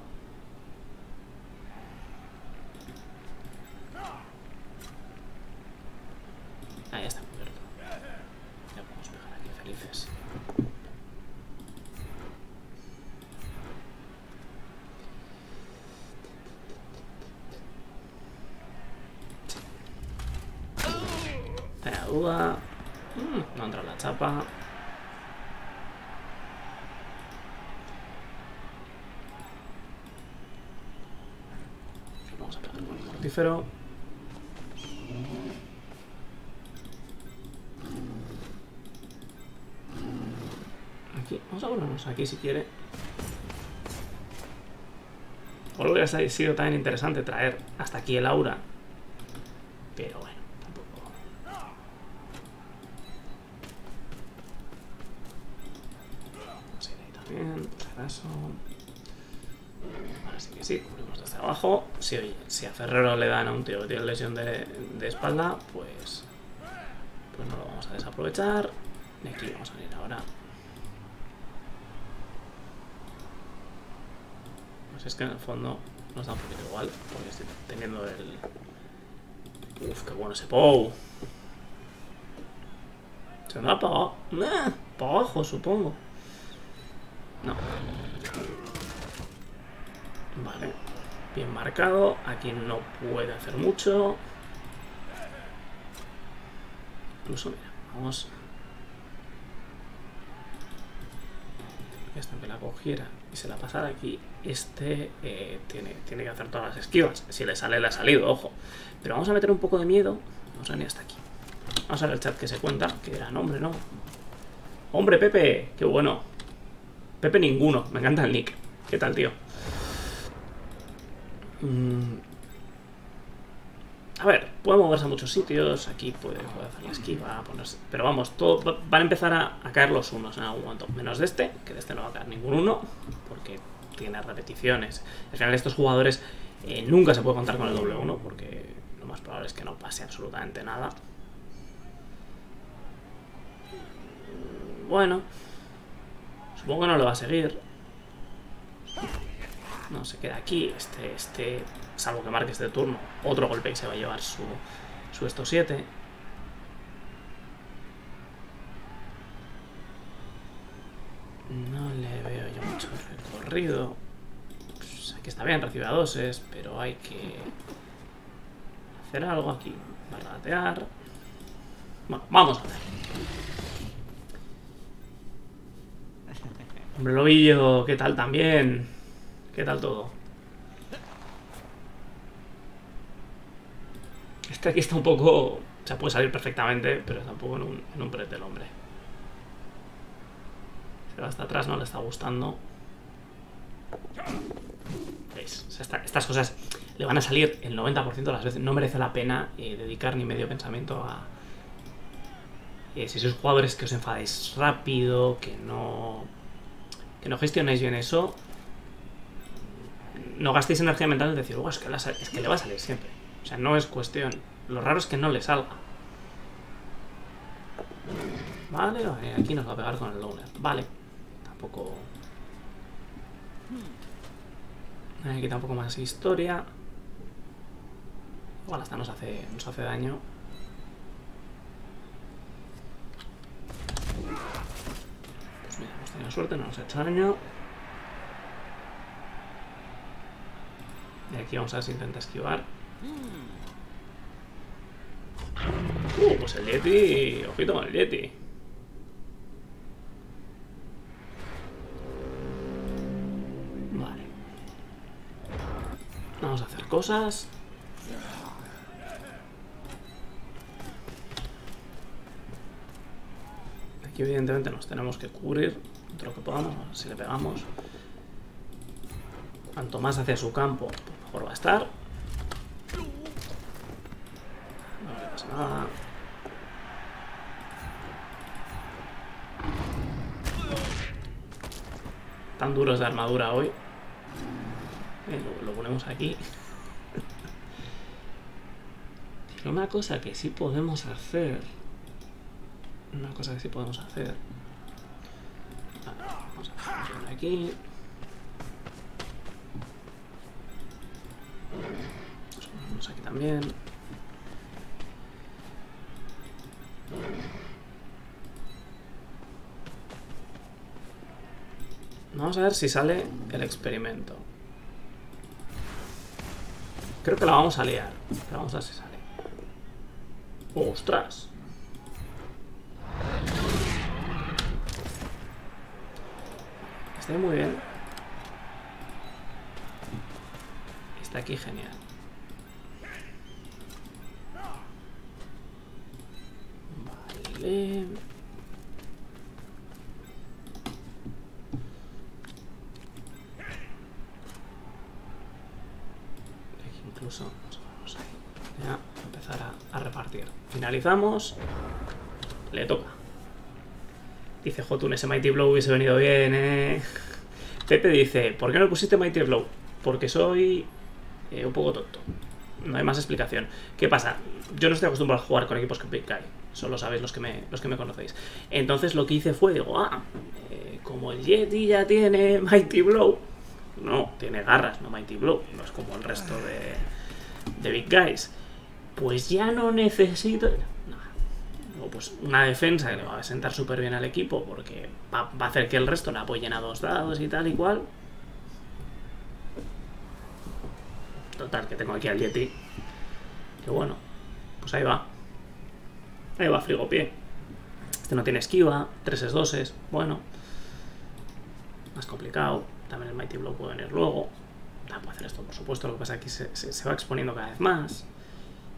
Vamos a pegar con el mortífero. Aquí, vamos a ponernos aquí si quiere. O lo hubiera sido también interesante traer hasta aquí el aura. Pero bueno. Así que sí, cubrimos desde abajo. Si, a Ferrero le dan a un tío que tiene lesión de, espalda, pues, pues no lo vamos a desaprovechar. Y aquí vamos a ir ahora. Pues es que en el fondo nos da un poquito igual, porque estoy teniendo el... Uf, qué bueno ese POW. Se me ha apagado. para abajo, supongo. No. Vale. Bien marcado. Aquí no puede hacer mucho. Incluso, mira, vamos... Esto que la cogiera y se la pasara aquí, este eh, tiene, tiene que hacer todas las esquivas. Si le sale, le ha salido, ojo. Pero vamos a meter un poco de miedo. Vamos a venir hasta aquí. Vamos a ver el chat que se cuenta, que era nombre, ¿no? ¡Hombre, Pepe! ¡Qué bueno! Pepe ninguno, me encanta el nick. ¿Qué tal, tío? Mm. A ver, puede moverse a muchos sitios, aquí puede, hacer la esquiva. Pero vamos, van a empezar a, caer los unos en algún momento. Menos de este, que de este no va a caer ningún uno, porque tiene repeticiones. Al final estos jugadores eh, nunca se puede contar con el doble uno, porque lo más probable es que no pase absolutamente nada. Bueno, supongo que no lo va a seguir. No, se queda aquí. Este, este, salvo que marque este turno, otro golpe y se va a llevar su, su esto 7. No le veo yo mucho recorrido. Pues aquí está bien, recibe a doses, pero hay que hacer algo aquí. Barratear. Bueno, vamos a ver. Hombre, Lobillo, ¿qué tal también? ¿Qué tal todo? Este aquí está un poco... O sea, puede salir perfectamente, pero tampoco en un, en un pretel, hombre. Se va hasta atrás, no le está gustando. ¿Veis? estas cosas le van a salir el 90% de las veces. No merece la pena eh, dedicar ni medio pensamiento a... Eh, si sois jugadores que os enfadéis rápido, que no... Que no gestionáis bien eso, no gastéis energía mental en decir, es, que es que le va a salir siempre. O sea, no es cuestión. Lo raro es que no le salga. Vale, aquí nos va a pegar con el loner. Vale. Tampoco... Aquí tampoco más historia. Igual hasta nos hace, nos hace daño. Pues mira, hemos tenido suerte, no nos ha hecho daño. Y aquí vamos a ver si intenta esquivar. Uh, pues el Yeti. Ojito con el Yeti. Vale. Vamos a hacer cosas. Aquí evidentemente nos tenemos que cubrir todo lo que podamos, si le pegamos. Cuanto más hacia su campo, por estar. No pasa nada. Tan duros de armadura hoy. lo, ponemos aquí. una cosa que sí podemos hacer... Una cosa que sí podemos hacer... vamos a ponerlo aquí. También. Vamos a ver si sale el experimento. Creo que la vamos a liar. Pero vamos a ver si sale. ¡Ostras! Está muy bien. Está aquí genial. Incluso vamos a ya empezar a, repartir. Finalizamos. Le toca. Dice Jotun, ese Mighty Blow hubiese venido bien, eh. Pepe dice, ¿por qué no pusiste Mighty Blow? Porque soy eh, un poco tonto. No hay más explicación. ¿Qué pasa? Yo no estoy acostumbrado a jugar con equipos que Guy. Solo sabéis los que me, los que me conocéis. Entonces lo que hice fue, digo, ah, eh, como el Yeti ya tiene Mighty Blow. No, tiene garras, no Mighty Blow. No es como el resto de, de Big Guys. Pues ya no necesito... No, pues una defensa que le va a sentar súper bien al equipo porque va, va, a hacer que el resto le apoyen a dos dados y tal y cual. Total, que tengo aquí al Yeti. Que bueno, pues ahí va. Ahí va Frigopié. Este no tiene esquiva, 3 es 2 es, bueno. más complicado. También el Mighty Blow puede venir luego. También puede hacer esto, por supuesto. Lo que pasa es que se, se, se va exponiendo cada vez más.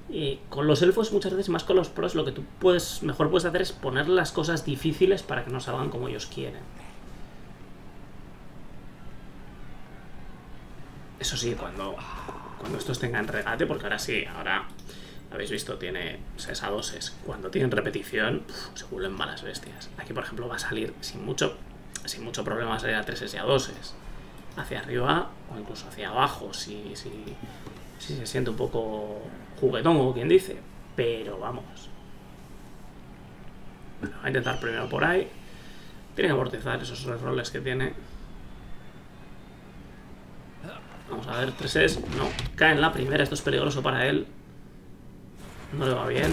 Y con los elfos muchas veces, más con los pros, lo que tú puedes mejor puedes hacer es poner las cosas difíciles para que no salgan como ellos quieren. Eso sí, cuando, cuando estos tengan regate, porque ahora sí, ahora habéis visto, tiene 6 a 2 Cuando tienen repetición, se vuelven malas bestias. Aquí, por ejemplo, va a salir sin mucho, sin mucho problema, va a salir a 3 y a 2 Hacia arriba o incluso hacia abajo, si, si, se siente un poco juguetón, como quien dice. Pero vamos. Bueno, voy a intentar primero por ahí. Tiene que amortizar esos roles que tiene. Vamos a ver, 3 es. No, cae en la primera. Esto es peligroso para él. No le va bien.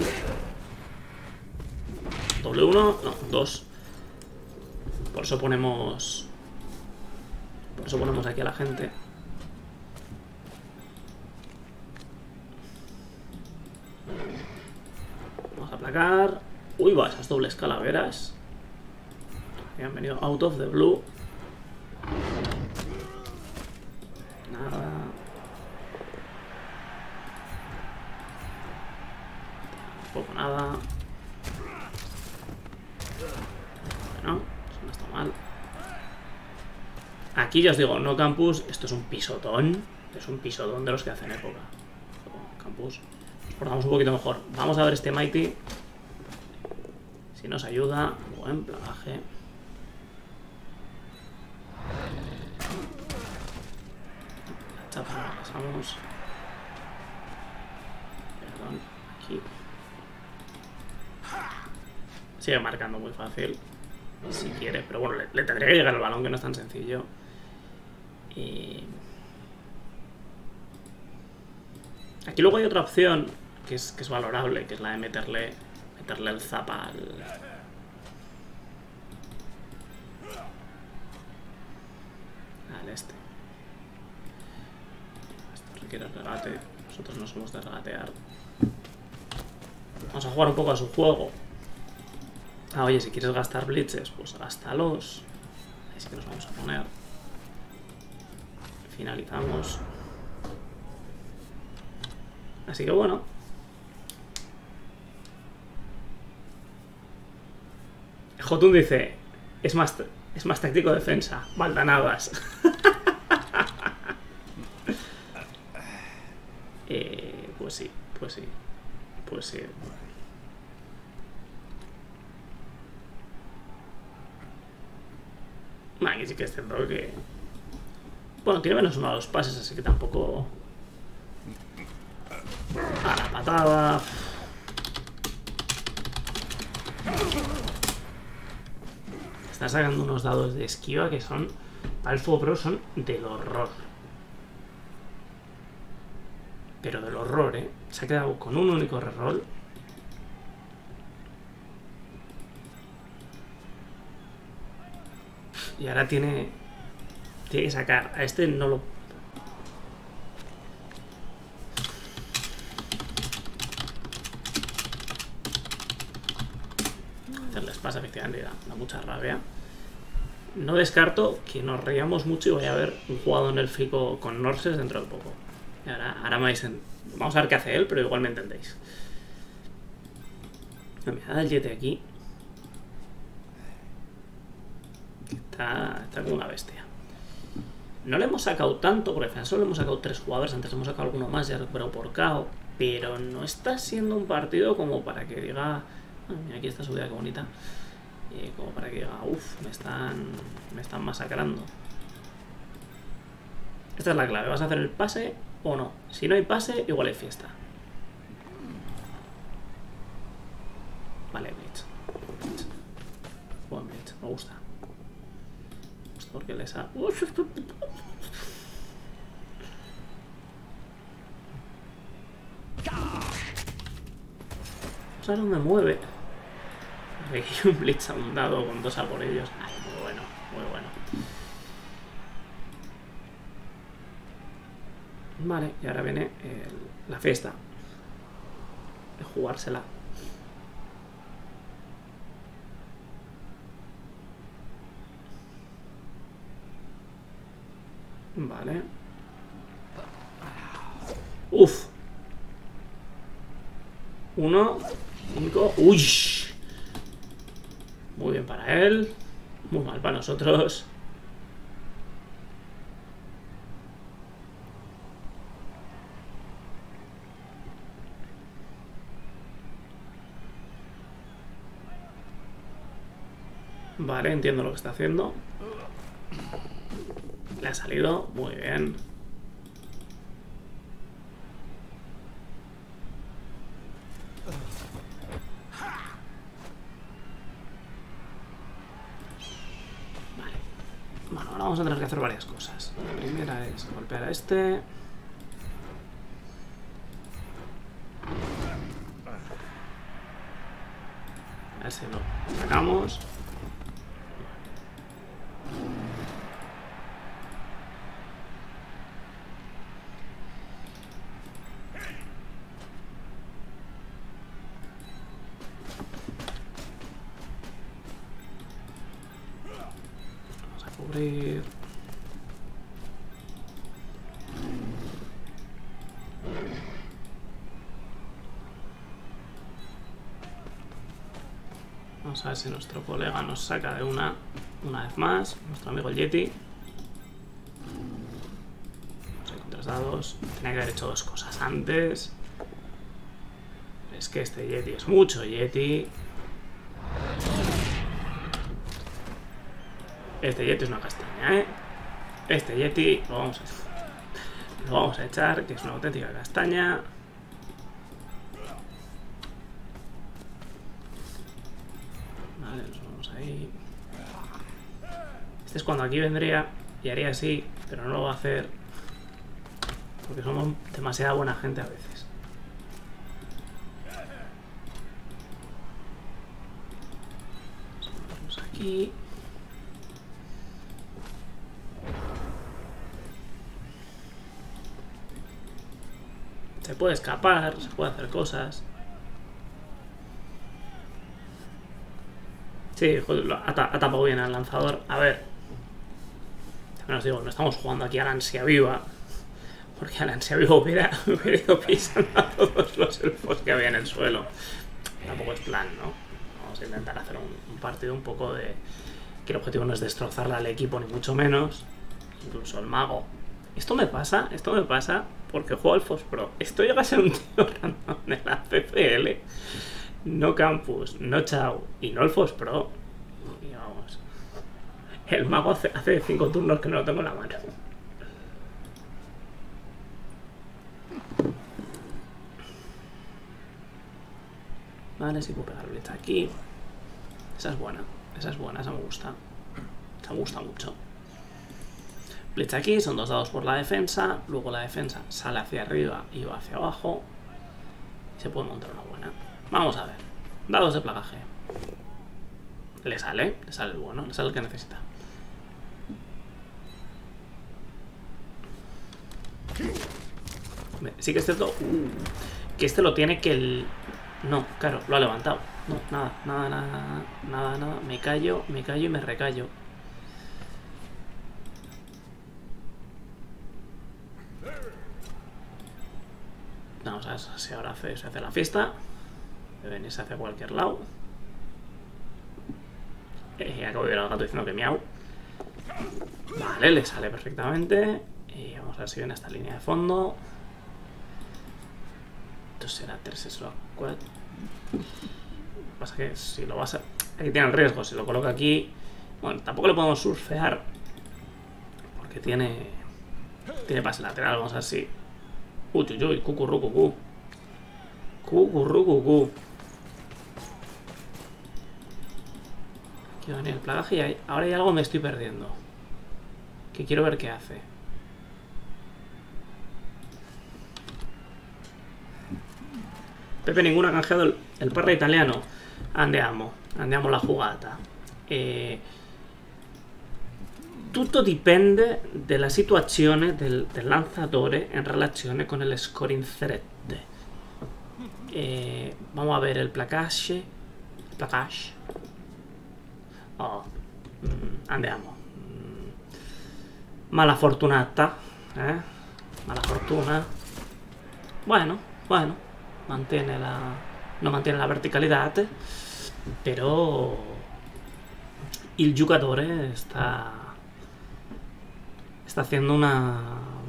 Doble 1, no, 2. Por eso ponemos... Por eso ponemos aquí a la gente. Vamos a aplacar. Uy, va, esas dobles calaveras. Que han venido out of the blue. Nada. Tampoco nada. Bueno, eso no está mal. Aquí ya os digo, no campus, esto es un pisotón. Es un pisotón de los que hacen época. Campus. Nos portamos un poquito mejor. Vamos a ver este Mighty. Si nos ayuda. Buen plagaje. La chapa la pasamos. Perdón, aquí. Sigue marcando muy fácil. Si quiere, pero bueno, le, tendría que llegar el balón, que no es tan sencillo. Y... Aquí luego hay otra opción que es, que es valorable, que es la de meterle, meterle el zapa al... Al este. Esto requiere regate. Nosotros no somos de regatear. Vamos a jugar un poco a su juego. Ah, oye, si quieres gastar blitzes, pues gástalos. Ahí sí que nos vamos a poner. Finalizamos. Así que bueno. Jotun dice, es más, es más táctico defensa. Valdanadas. eh, pues sí, pues sí. Pues sí. Aquí sí que es cierto que... Bueno, tiene menos uno a los pases, así que tampoco... A la patada... Está sacando unos dados de esquiva que son... Para el Fuego Pro son del horror. Pero del horror, ¿eh? Se ha quedado con un único reroll. Y ahora tiene... Tiene que sacar. A este no lo... Hacerles pasa, efectivamente, da, mucha rabia. No descarto que nos reíamos mucho y voy a ver un jugado en el fico con Norses dentro de poco. Ahora, ahora me vais en... Vamos a ver qué hace él, pero igual me entendéis. Me da el aquí. Está, como una bestia. No le hemos sacado tanto, porque al solo le hemos sacado tres jugadores. Antes hemos sacado alguno más, ya recuperado por KO. Pero no está siendo un partido como para que diga. Ah, mira, aquí está subida, qué bonita. Eh, como para que diga, uff, me están, me están masacrando. Esta es la clave. ¿Vas a hacer el pase o no? Si no hay pase, igual hay fiesta. Vale, Blitz. Blitz. Buen Blitz, me gusta. Porque les ha... No me mueve. Aquí un Blitz a un dado con dos a por ellos. Ay, muy bueno, muy bueno. Vale, y ahora viene la fiesta. De jugársela. Vale. Uf. Uno. Cinco. Uy. Muy bien para él. Muy mal para nosotros. Vale, entiendo lo que está haciendo. Le ha salido. Muy bien. Vale. Bueno, ahora vamos a tener que hacer varias cosas. La primera es golpear a este. A si lo sacamos. Vamos a cubrir. A ver si nuestro colega nos saca de una una vez más. Nuestro amigo el Yeti. Dados. Tenía que haber hecho dos cosas antes. Es que este Yeti es mucho Yeti. Este Yeti es una castaña, ¿eh? Este Yeti lo vamos a, lo vamos a echar, que es una auténtica castaña. Vale, nos vamos ahí. Aquí vendría y haría así, pero no lo va a hacer. Porque somos demasiada buena gente a veces. Aquí. Se puede escapar, se puede hacer cosas. Sí, ha tapado bien al lanzador. A ver. Os digo, no estamos jugando aquí a la ansia viva. Porque a la ansia viva hubiera, hubiera ido pisando a todos los elfos que había en el suelo. Tampoco es plan, ¿no? Vamos a intentar hacer un, partido un poco de... Que el objetivo no es destrozarle al equipo, ni mucho menos. Incluso el mago. Esto me pasa, esto me pasa porque juego al Fospro. Esto llega a ser un tío random de la CCL. No Campus, no Chao y no el Fospro. El mago hace, hace cinco turnos que no lo tengo en la mano. Vale, sí puedo pegar blitz aquí. Esa es buena, esa es buena, esa me gusta. Esa me gusta mucho. Blitz aquí, son dos dados por la defensa. Luego la defensa sale hacia arriba y va hacia abajo. Y se puede montar una buena. Vamos a ver. Dados de plagaje. Le sale, le sale el bueno, le sale el que necesita. Sí que es cierto uh, que este lo tiene que el... No, claro, lo ha levantado. No, nada, nada, nada, nada, nada. Me callo, me callo y me recallo. Vamos a ver si ahora se hace la fiesta. Venirse hacia cualquier lado. Eh, acabo de ver al gato diciendo que miau. Vale, le sale perfectamente. Y vamos a ver si viene esta línea de fondo. Esto será 3 eso 4. Pasa que si lo vas a. Aquí tiene el riesgo, si lo coloca aquí. Bueno, tampoco le podemos surfear. Porque tiene. Tiene pase lateral, vamos a ver si. Uy, uy, uy, cucurrucucú. Cucurrucucú. Aquí va a venir el plagaje y ahora hay algo me estoy perdiendo. Que quiero ver qué hace. Pepe ninguno ha canjeado el, el perro italiano. Andiamo, andiamo la jugata. Eh, tutto dipende della situazione del, del lanzatore in relazione con el scoring threat. Eh, vamos a ver el placaje. Placaje. Oh, mm, andiamo. Mm. Mala fortunata. ¿eh? Mala fortuna. Bueno, bueno. Mantiene la... No mantiene la verticalidad. Pero... Il giocatore sta... Sta haciendo una,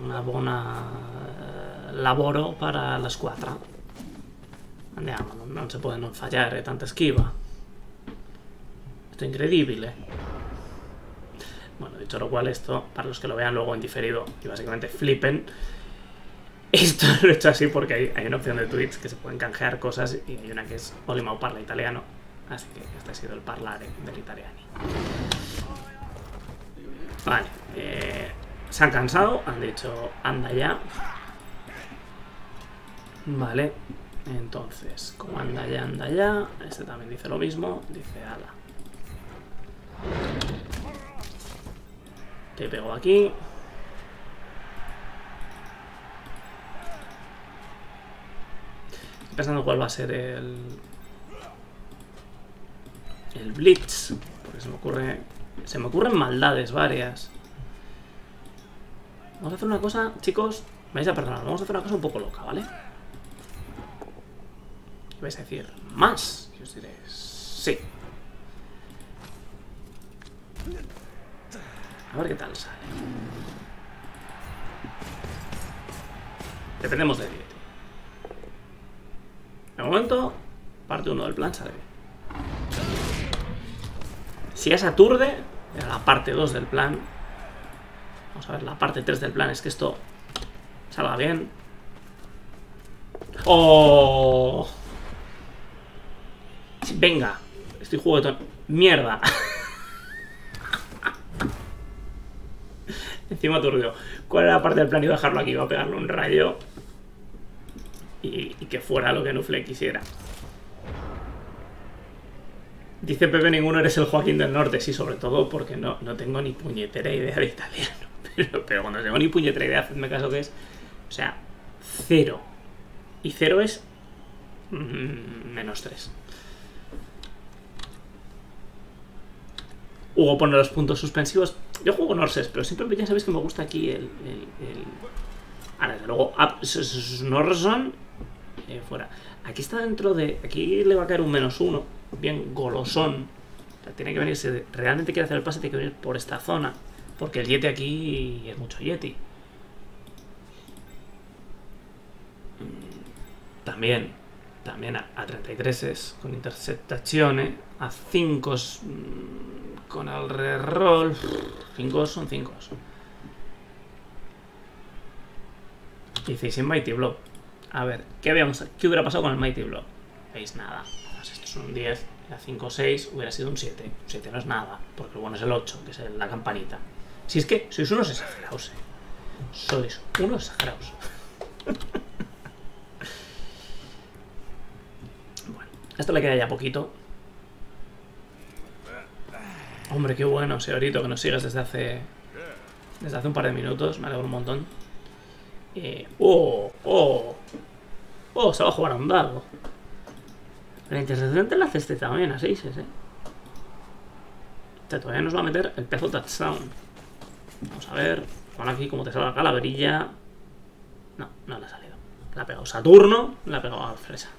una buona eh, lavoro para la squadra. Andiamo, non, non si fallare tanta schiva. Esto es increíble. Bueno, dicho lo cual, esto, para los que lo vean luego en diferido y básicamente flipen, esto lo he hecho así porque hay, una opción de tweets que se pueden canjear cosas y hay una que es Olimao parla italiano. Así que este ha sido el parlare del italiano. Vale, eh, se han cansado, han dicho anda ya. Vale, entonces, como anda ya, anda ya, este también dice lo mismo, dice ala. Te pego aquí. Pensando cuál va a ser el... El Blitz. Porque se me ocurre... Se me ocurren maldades varias. Vamos a hacer una cosa, chicos. Me vais a perdonar, vamos a hacer una cosa un poco loca, ¿vale? Vais a decir, ¿más? Y os diré, sí. A ver qué tal sale. Dependemos de Dieti. De momento, parte 1 del plan sale bien. Si es aturde, era la parte 2 del plan. Vamos a ver, la parte 3 del plan es que esto salga bien. ¡Oh! Venga, estoy juguetón. ¡Mierda! Encima aturdido. ¿Cuál era la parte del plan? Iba a dejarlo aquí, iba a pegarle un rayo. Y, que fuera lo que Nufle quisiera. Dice Pepe, ninguno eres el Joaquín del Norte. Sí, sobre todo porque no, no tengo ni puñetera idea de italiano. Pero, pero cuando tengo ni puñetera idea, hacedme caso que es... O sea, cero. Y cero es... mm, menos tres. Hugo pone los puntos suspensivos. Yo juego Norses, pero siempre ya sabéis que me gusta aquí el... el, el... Ahora, desde luego, up- eh, fuera. Aquí está dentro de... Aquí le va a caer un menos uno. Bien golosón. O sea, tiene que venir, si realmente quiere hacer el pase, tiene que venir por esta zona. Porque el Yeti aquí es mucho Yeti. Mm, También, también a, a 33 es con intercettazione, a 5 con el reroll. 5 son 5. 16 en Mighty Blow. A ver, ¿qué, habíamos, ¿qué hubiera pasado con el Mighty Blow? Veis nada. Pues esto es un 10, era 5 6, hubiera sido un 7. Un 7 no es nada, porque bueno es el 8, que es la campanita. Si es que sois unos exagerados, eh. Sois unos exagerados. bueno, esto le queda ya poquito. Hombre, qué bueno, señorito, que nos sigas desde hace. Desde hace un par de minutos, me alegro un montón. Eh, ¡Oh! ¡Oh! ¡Oh! Se va a jugar a un dado. La intercepción te la hace este también, a 6, ¿eh? Este todavía nos va a meter el pezo touchdown. Vamos a ver. Pon aquí cómo te sale la calaverilla. No, no le ha salido. Le ha pegado Saturno, le ha pegado a Fresa.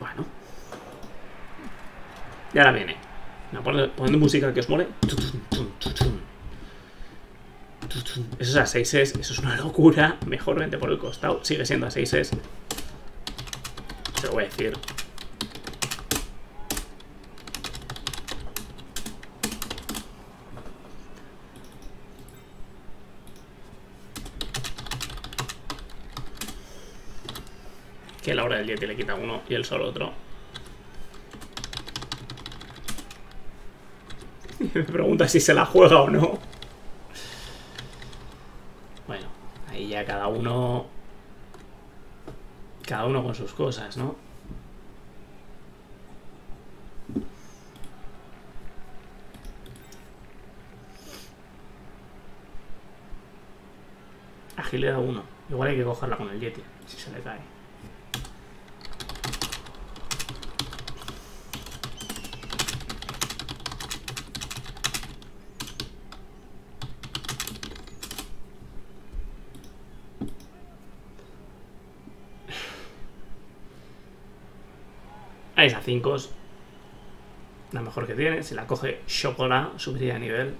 Bueno. Y ahora viene. Poniendo música que os mole. Eso es a 6 es, eso es una locura. Mejor vente por el costado. Sigue siendo a 6 es. Te lo voy a decir. Que la hora del Yeti le quita uno y el sol otro. Me pregunta si se la juega o no. Bueno, ahí ya cada uno. Cada uno con sus cosas, ¿no? Agilidad 1. Igual hay que cogerla con el Yeti, si se le cae. A esa 5 la mejor que tiene. Si la coge Chocolat, subiría de nivel.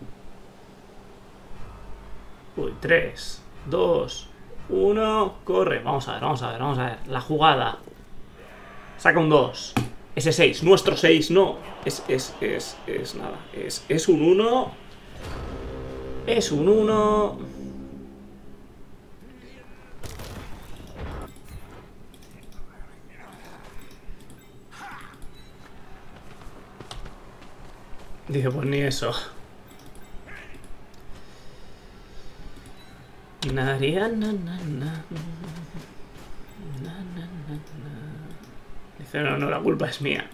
Uy, 3, 2, 1. Corre. Vamos a ver, vamos a ver, vamos a ver. La jugada. Saca un 2. Ese 6. Nuestro 6, no. Es, es, es, es nada. Es, es un 1. Es un 1. Dice, pues ni eso. Naria, na, na, na. Dice, no, no, la culpa es mía.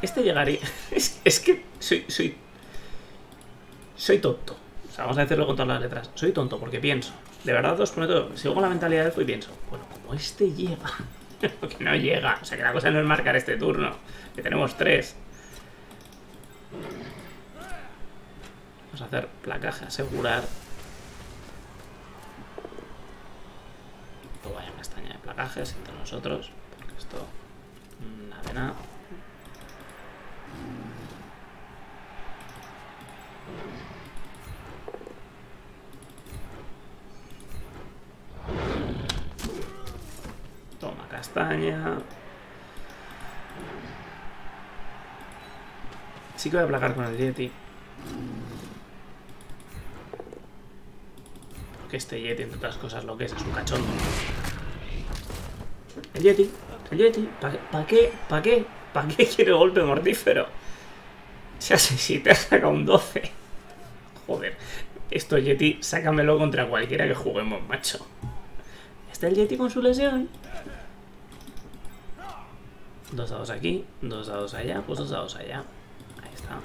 Este llegaría... Es, es que soy, soy... Soy tonto. O sea, vamos a decirlo con todas las letras. Soy tonto porque pienso. De verdad os prometo, sigo con la mentalidad de y pienso. Bueno, como este llega... que no llega. O sea, que la cosa no es marcar este turno. Que tenemos tres. Vamos a hacer placaje, asegurar. No vaya castaña de placajes entre nosotros. Porque esto... Nada de nada. Castaña. Sí que voy a placar con el Yeti. Porque este Yeti, entre otras cosas, lo que es es un cachondo. El Yeti, el Yeti, ¿para qué? ¿Para qué? ¿Para qué quiere golpe mortífero? Ya sé si te ha sacado un 12. Joder, esto Yeti, sácamelo contra cualquiera que juguemos, macho. Está el Yeti con su lesión. Dos dados aquí, dos dados allá, pues dos dados allá. Ahí está.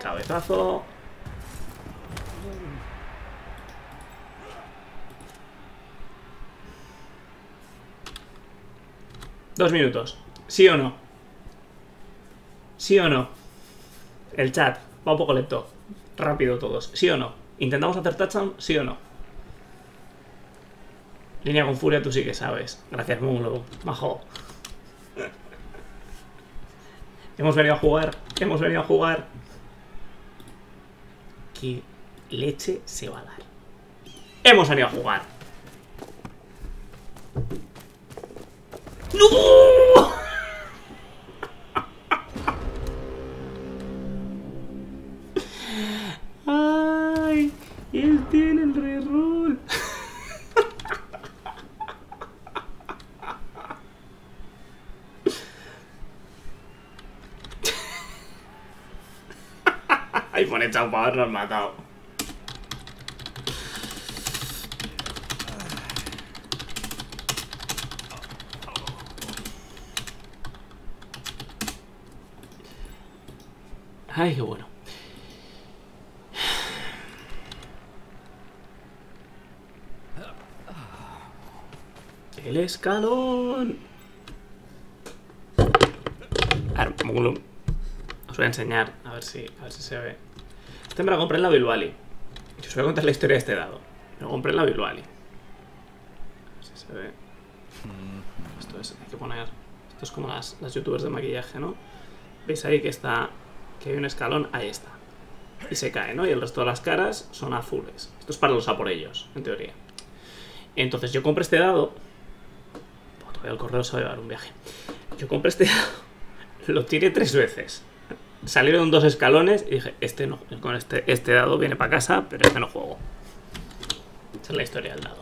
Cabezazo. Dos minutos. ¿Sí o no? ¿Sí o no? El chat. Va un poco lento. Rápido todos. ¿Sí o no? ¿Intentamos hacer touchdown? ¿Sí o no? Línea con furia, tú sí que sabes. Gracias, Munglo. Majo. Hemos venido a jugar. Hemos venido a jugar. ¿Qué leche se va a dar? Hemos venido a jugar. ¡No! ¡Ay! Él tiene el reroll. Ay, pone chao para habernos matado. Ay, qué bueno. El escalón. Os voy a enseñar, a ver si, a ver si se ve. Este me lo compré en la Bilbali. Yo os voy a contar la historia de este dado. Me lo compré en la Bilbali. A ver si se ve. Esto es, hay que poner. Esto es como las, las youtubers de maquillaje, ¿no? ¿Veis ahí que está. que hay un escalón? Ahí está. Y se cae, ¿no? Y el resto de las caras son azules. Esto es para los a por ellos, en teoría. Entonces yo compré este dado. Todavía el correo se va a llevar un viaje. Yo compré este dado. Lo tiré tres veces. Salieron dos escalones y dije, este no, con este, este dado viene para casa, pero este no juego. Esa es la historia del dado.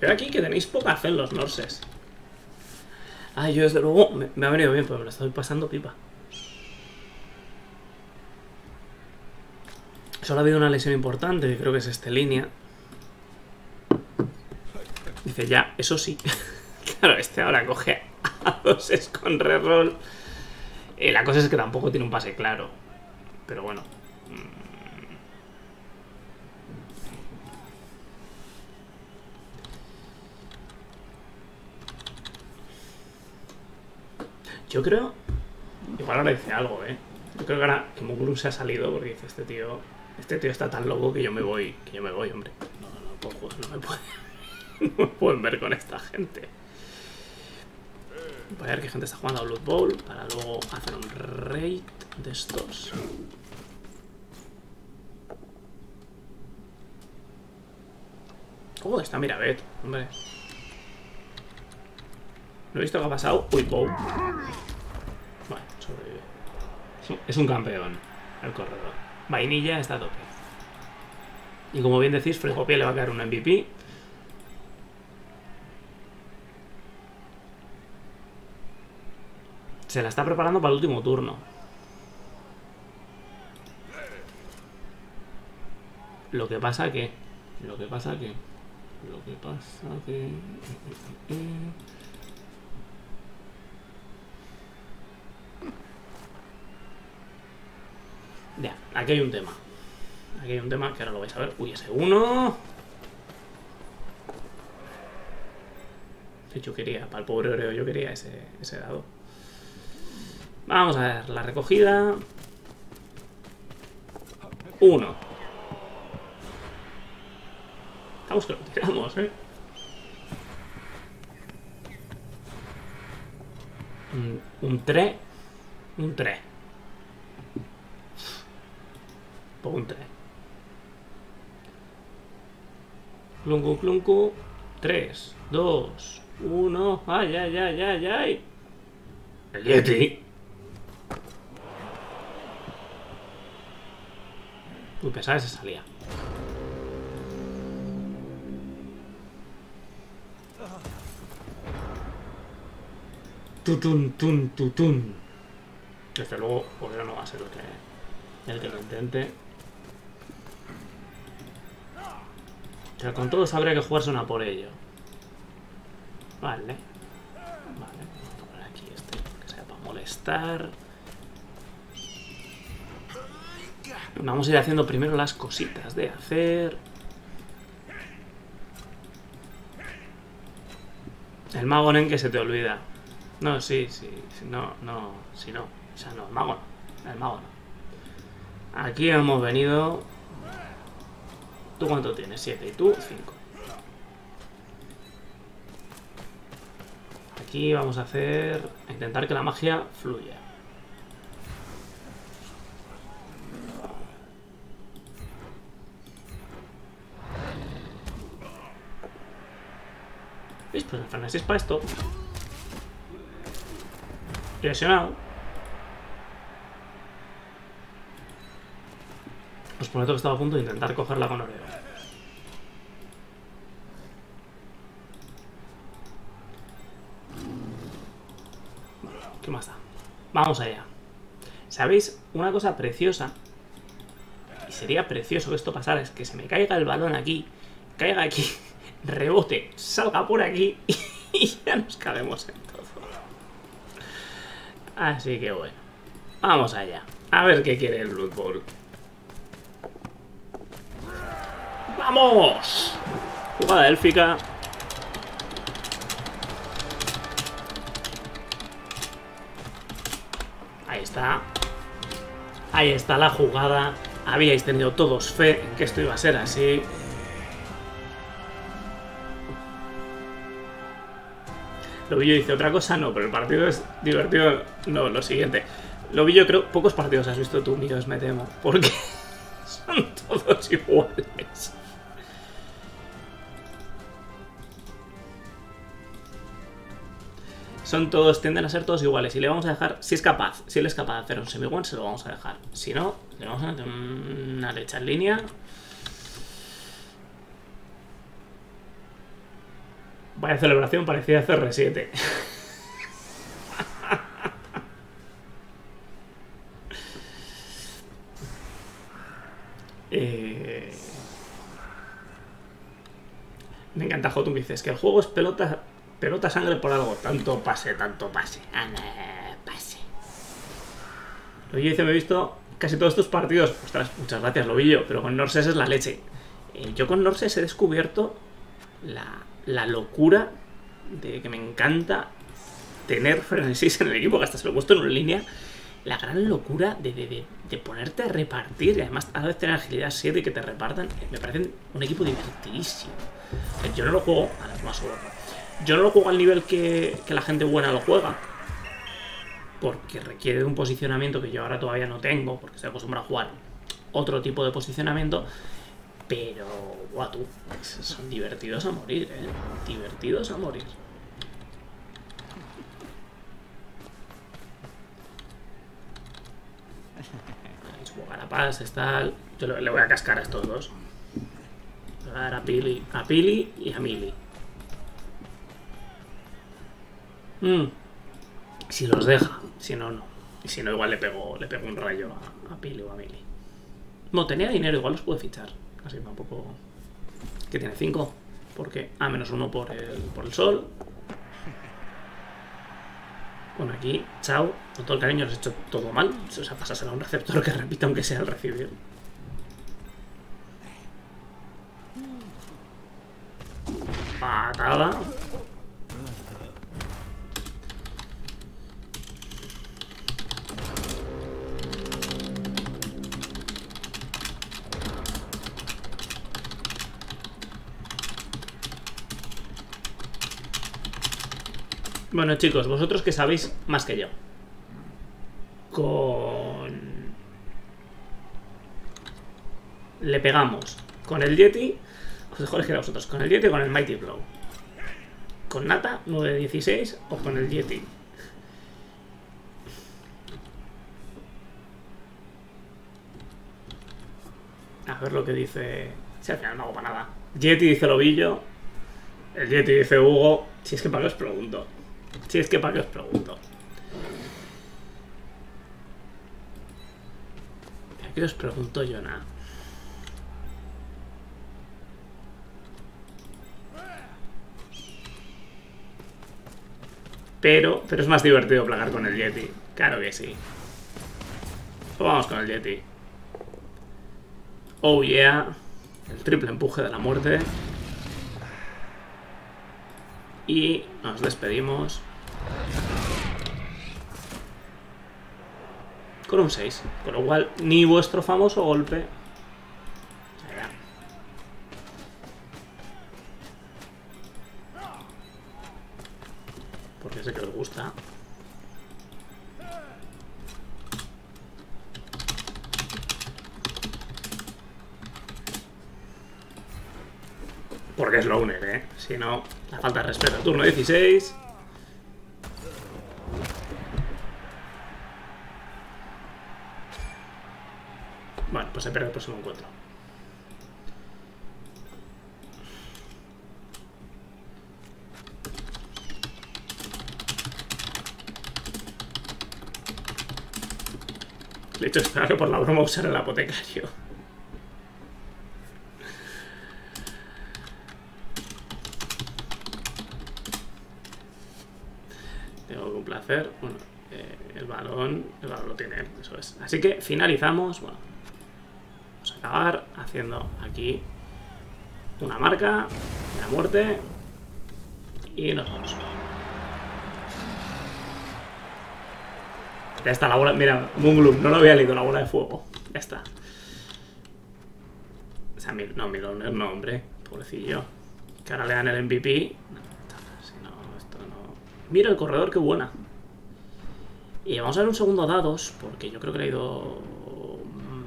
Veo aquí que tenéis poca fe en los norses. Ah, yo desde luego me, me ha venido bien, pero me lo estoy pasando pipa. Solo ha habido una lesión importante, que creo que es esta línea. Ya, eso sí. claro, este ahora coge a dos con reroll. Eh, la cosa es que tampoco tiene un pase claro. Pero bueno. Yo creo... Igual ahora dice algo, ¿eh? Yo creo que ahora que Muglum se ha salido porque dice este tío... Este tío está tan loco que yo me voy. Que yo me voy, hombre. No, no, no, no me pueden... no pueden ver con esta gente. Voy a ver qué gente está jugando a Blood Bowl para luego hacer un raid de estos. Oh, está Mirabet, hombre. No he visto qué ha pasado. Uy, Bow. Sobrevive. Es un campeón, el corredor. Vainilla está a tope. Y como bien decís, Frigopia le va a caer un MVP. Se la está preparando para el último turno. Lo que pasa que... Lo que pasa que... Lo que pasa que... Ya, aquí hay un tema. Aquí hay un tema que ahora lo vais a ver. Uy, ese uno. yo quería, para el pobre Oreo, yo quería ese, ese dado. Vamos a ver, la recogida. Uno. Estamos que lo tiramos, ¿eh? Un, un 3. Un 3. Un 3. Cluncu, cluncu. 3, 2, 1. ¡Ay, ay, ay, ay, ay! El Yeti. Muy pesada se salía. Tutun, tun, tutun. Desde luego, Oreo no va a ser el que, el que lo intente. Pero con todos habría que jugarse una por ello. Vale. Vale, vamos a poner aquí este, que sea para molestar. Vamos a ir haciendo primero las cositas de hacer. El mago en que se te olvida. No, sí, sí, no, no, si no. O sea, no, el mago no. El mago no. Aquí hemos venido... ¿Tú cuánto tienes? Siete. ¿Y tú? Cinco. Aquí vamos a hacer... Intentar que la magia fluya. Pues el frenesí es para esto. Lesionado. Os prometo que estaba a punto de intentar cogerla con Oreo. ¿Qué más da? Vamos allá. ¿Sabéis? Una cosa preciosa, y sería precioso que esto pasara, es que se me caiga el balón aquí, caiga aquí, rebote, salga por aquí y ya nos cabemos en todo. Así que bueno, vamos allá. A ver qué quiere el Blood Bowl. ¡Vamos! Jugada élfica. Ahí está. Ahí está la jugada. Habíais tenido todos fe en que esto iba a ser así. Lobillo dice otra cosa, no, pero el partido es divertido. No, lo siguiente. Lobillo, creo, pocos partidos has visto tú míos, me temo. Porque son todos iguales. Son todos, tienden a ser todos iguales. Y le vamos a dejar, si es capaz, si él es capaz de hacer un semi se lo vamos a dejar. Si no, le vamos a meter una lecha en línea. Vaya celebración, parecía CR7. eh... Me encanta Jotum, dices que el juego es pelota, pelota sangre por algo. Tanto pase, tanto pase. pase. Lo dice, me he visto casi todos estos partidos. Ostras, muchas gracias, Lobillo, pero con Norses es la leche. Eh, yo con Norses he descubierto la, la locura de que me encanta tener frenesís en el equipo, que hasta se lo he puesto en una línea. La gran locura de, de, de, ponerte a repartir y además a la vez tener agilidad 7 y que te repartan, eh, me parecen un equipo divertidísimo. Yo no lo juego a las más gordas. Yo no lo juego al nivel que, que la gente buena lo juega. Porque requiere de un posicionamiento que yo ahora todavía no tengo, porque estoy acostumbrado a jugar otro tipo de posicionamiento. Pero, guau, tú, son divertidos a morir, eh. Divertidos a morir. Carapaz, está. Yo le, voy a cascar a estos dos. Le voy a dar a Pili, a Pili y a Mili. Mm. Si los deja, si no, no. Y si no, igual le pego, le pego un rayo a, a Pili o a Mili. No, tenía dinero, igual los puede fichar. Así tampoco. Que tiene 5. Porque. Ah, menos uno por el, por el sol. Bueno, aquí, chao. Con todo el cariño les he hecho todo mal. O sea, pasásela a un receptor que repita aunque sea el recibir. Patada. Bueno, chicos, vosotros que sabéis más que yo. Con. Le pegamos con el Yeti. Os dejo elegir a vosotros. Con el Yeti o con el Mighty Blow. Con Nata 9-16 o con el Yeti. A ver lo que dice. Si al final no hago para nada. Yeti dice Lobillo. El Yeti dice Hugo. Si es que para qué os pregunto. Si es que para qué os pregunto. ¿Para qué os pregunto yo nada? Pero, pero es más divertido plagar con el Yeti. Claro que sí. Pues vamos con el Yeti. Oh yeah. El triple empuje de la muerte. Y nos despedimos. Con un 6. Con lo cual, ni vuestro famoso golpe. Porque sé que os gusta. Porque es Loner, ¿eh? Si no, la falta de respeto. Turno 16. Bueno, pues se pierde el próximo encuentro. Le he hecho esperar que por la broma usar el apotecario. Tengo que un placer. Bueno, eh, el balón, el balón lo tiene él, eso es. Así que finalizamos. Bueno, acabar haciendo aquí una marca la muerte. Y nos vamos. Ya está la bola. Mira, Moonglum, no lo había leído la bola de fuego. Ya está. O sea, no, Miloner no, hombre. Pobrecillo. Que ahora le dan el MVP. Si no, esto no. Mira el corredor, qué buena. Y vamos a ver un segundo dados, porque yo creo que le ha ido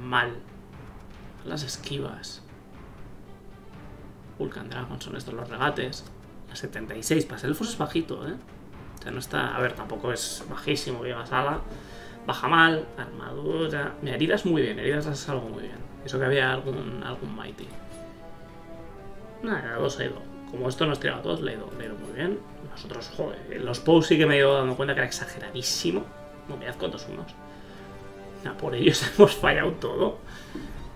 mal. Las esquivas. Vulcan Dragon son estos los regates. A 76. Para elfos es bajito, ¿eh? O sea, no está... A ver, tampoco es bajísimo, Vega Sala. Baja mal, armadura... Mira, heridas muy bien, heridas las salgo muy bien. Eso que había algún, algún Mighty. Nada, dos he ido. Como esto nos tiraba a todos, le he ido, muy bien. Nosotros, joder, los posts sí que me he ido dando cuenta que era exageradísimo. No, mirad cuántos unos. Nah, por ellos hemos fallado todo.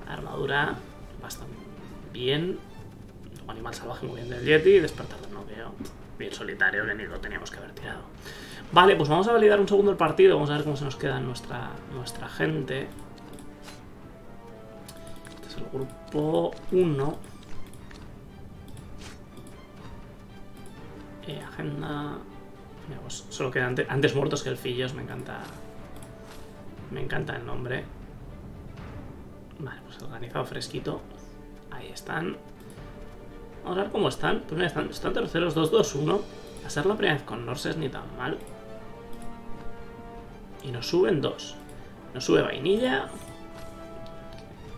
Armadura bastante bien. Luego animal salvaje muy bien del Yeti. Despertar del novio. Bien solitario, que ni lo teníamos que haber tirado. Vale, pues vamos a validar un segundo el partido. Vamos a ver cómo se nos queda nuestra, nuestra gente. Este es el grupo 1. Eh, agenda. Mira, pues solo quedan ante- antes muertos que el Fillos, me encanta. Me encanta el nombre. Organizado fresquito. Ahí están. Vamos a ver cómo están. Pues mira, están, están terceros 2-2-1. A ser la primera vez con Norses ni tan mal. Y nos suben dos. Nos sube vainilla.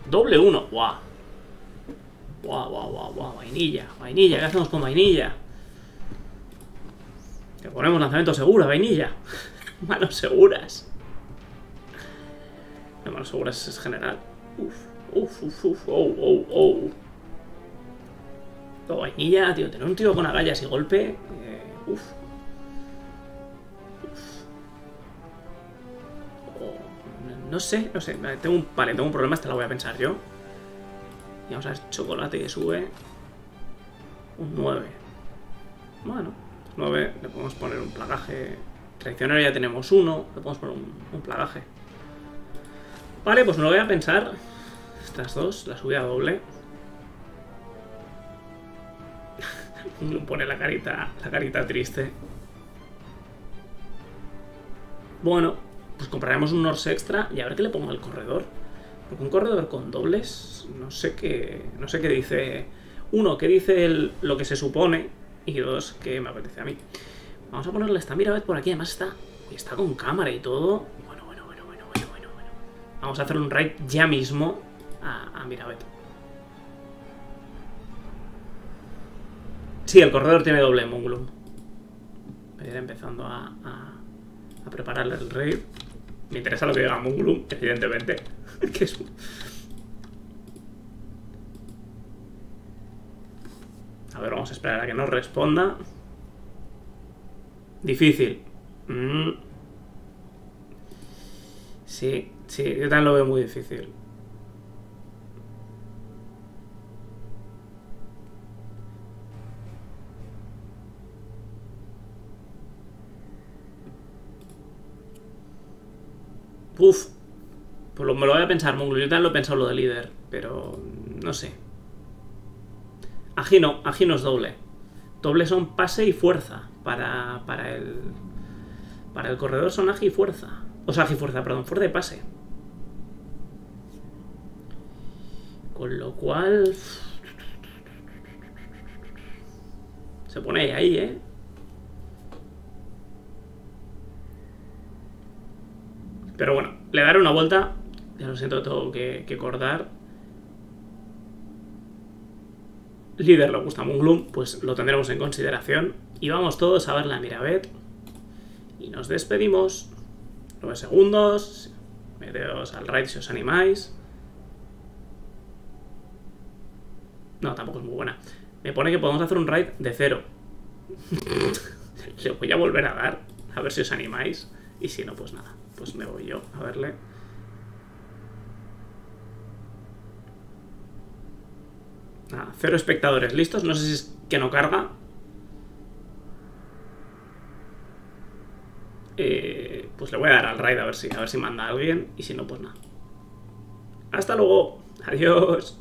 Doble uno. Guau. Guau, guau, guau. Vainilla. Vainilla. ¿Qué hacemos con vainilla? Te ponemos lanzamiento seguro, vainilla. Manos seguras. No, manos seguras es general. Uf, uf, uf, uf. Oh, oh, oh. Oh, vainilla, tío. Tener un tío con agallas y golpe. eh, uf. No sé, no sé. Tengo un, vale, tengo un problema, esta la voy a pensar yo. Y vamos a ver chocolate que sube. Un 9. Bueno, 9. Le podemos poner un plagaje. Traicionero ya tenemos uno. Le podemos poner un, un plagaje. Vale, pues me lo voy a pensar. Estas dos, la subida doble. Pone la carita, la carita triste. Bueno, pues compraremos un Norse extra y a ver qué le pongo al corredor. Porque un corredor con dobles, no sé qué, no sé qué dice. Uno, qué dice lo que se supone y dos, qué me apetece a mí. Vamos a ponerle esta Mirabet por aquí, además está, está con cámara y todo. Bueno, bueno, bueno, bueno, bueno, bueno. Vamos a hacer un raid ya mismo a, a Mirabet. Sí, el corredor tiene doble Mungulum. Voy a ir empezando a, a, prepararle el raid. Me interesa lo que diga Mungulum, evidentemente. es... A ver, vamos a esperar a que nos responda. Difícil. Mm. Sí, sí, yo también lo veo muy difícil. Uf. Pues lo- me lo voy a pensar, Monglu. Yo también lo he pensado lo de líder, pero no sé. Agi no, Agi no es doble. Doble son pase y fuerza. Para, para el. Para el corredor son agi y fuerza. O sea, agi y fuerza, perdón, fuerza y pase. Con lo cual. Se pone ahí, ¿eh? Pero bueno, le daré una vuelta. Ya lo siento, tengo que, que cortar. Líder le gusta Moonglum, pues lo tendremos en consideración. Y vamos todos a ver la Mirabet. Y nos despedimos. 9 segundos. Meteos al raid si os animáis. No, tampoco es muy buena. Me pone que podemos hacer un raid de cero. Le voy a volver a dar. A ver si os animáis. Y si no, pues nada. Pues me voy yo a verle. Nada, cero espectadores listos. No sé si es que no carga. Eh, pues le voy a dar al raid a ver si, a ver si manda alguien. Y si no, pues nada. Hasta luego. Adiós.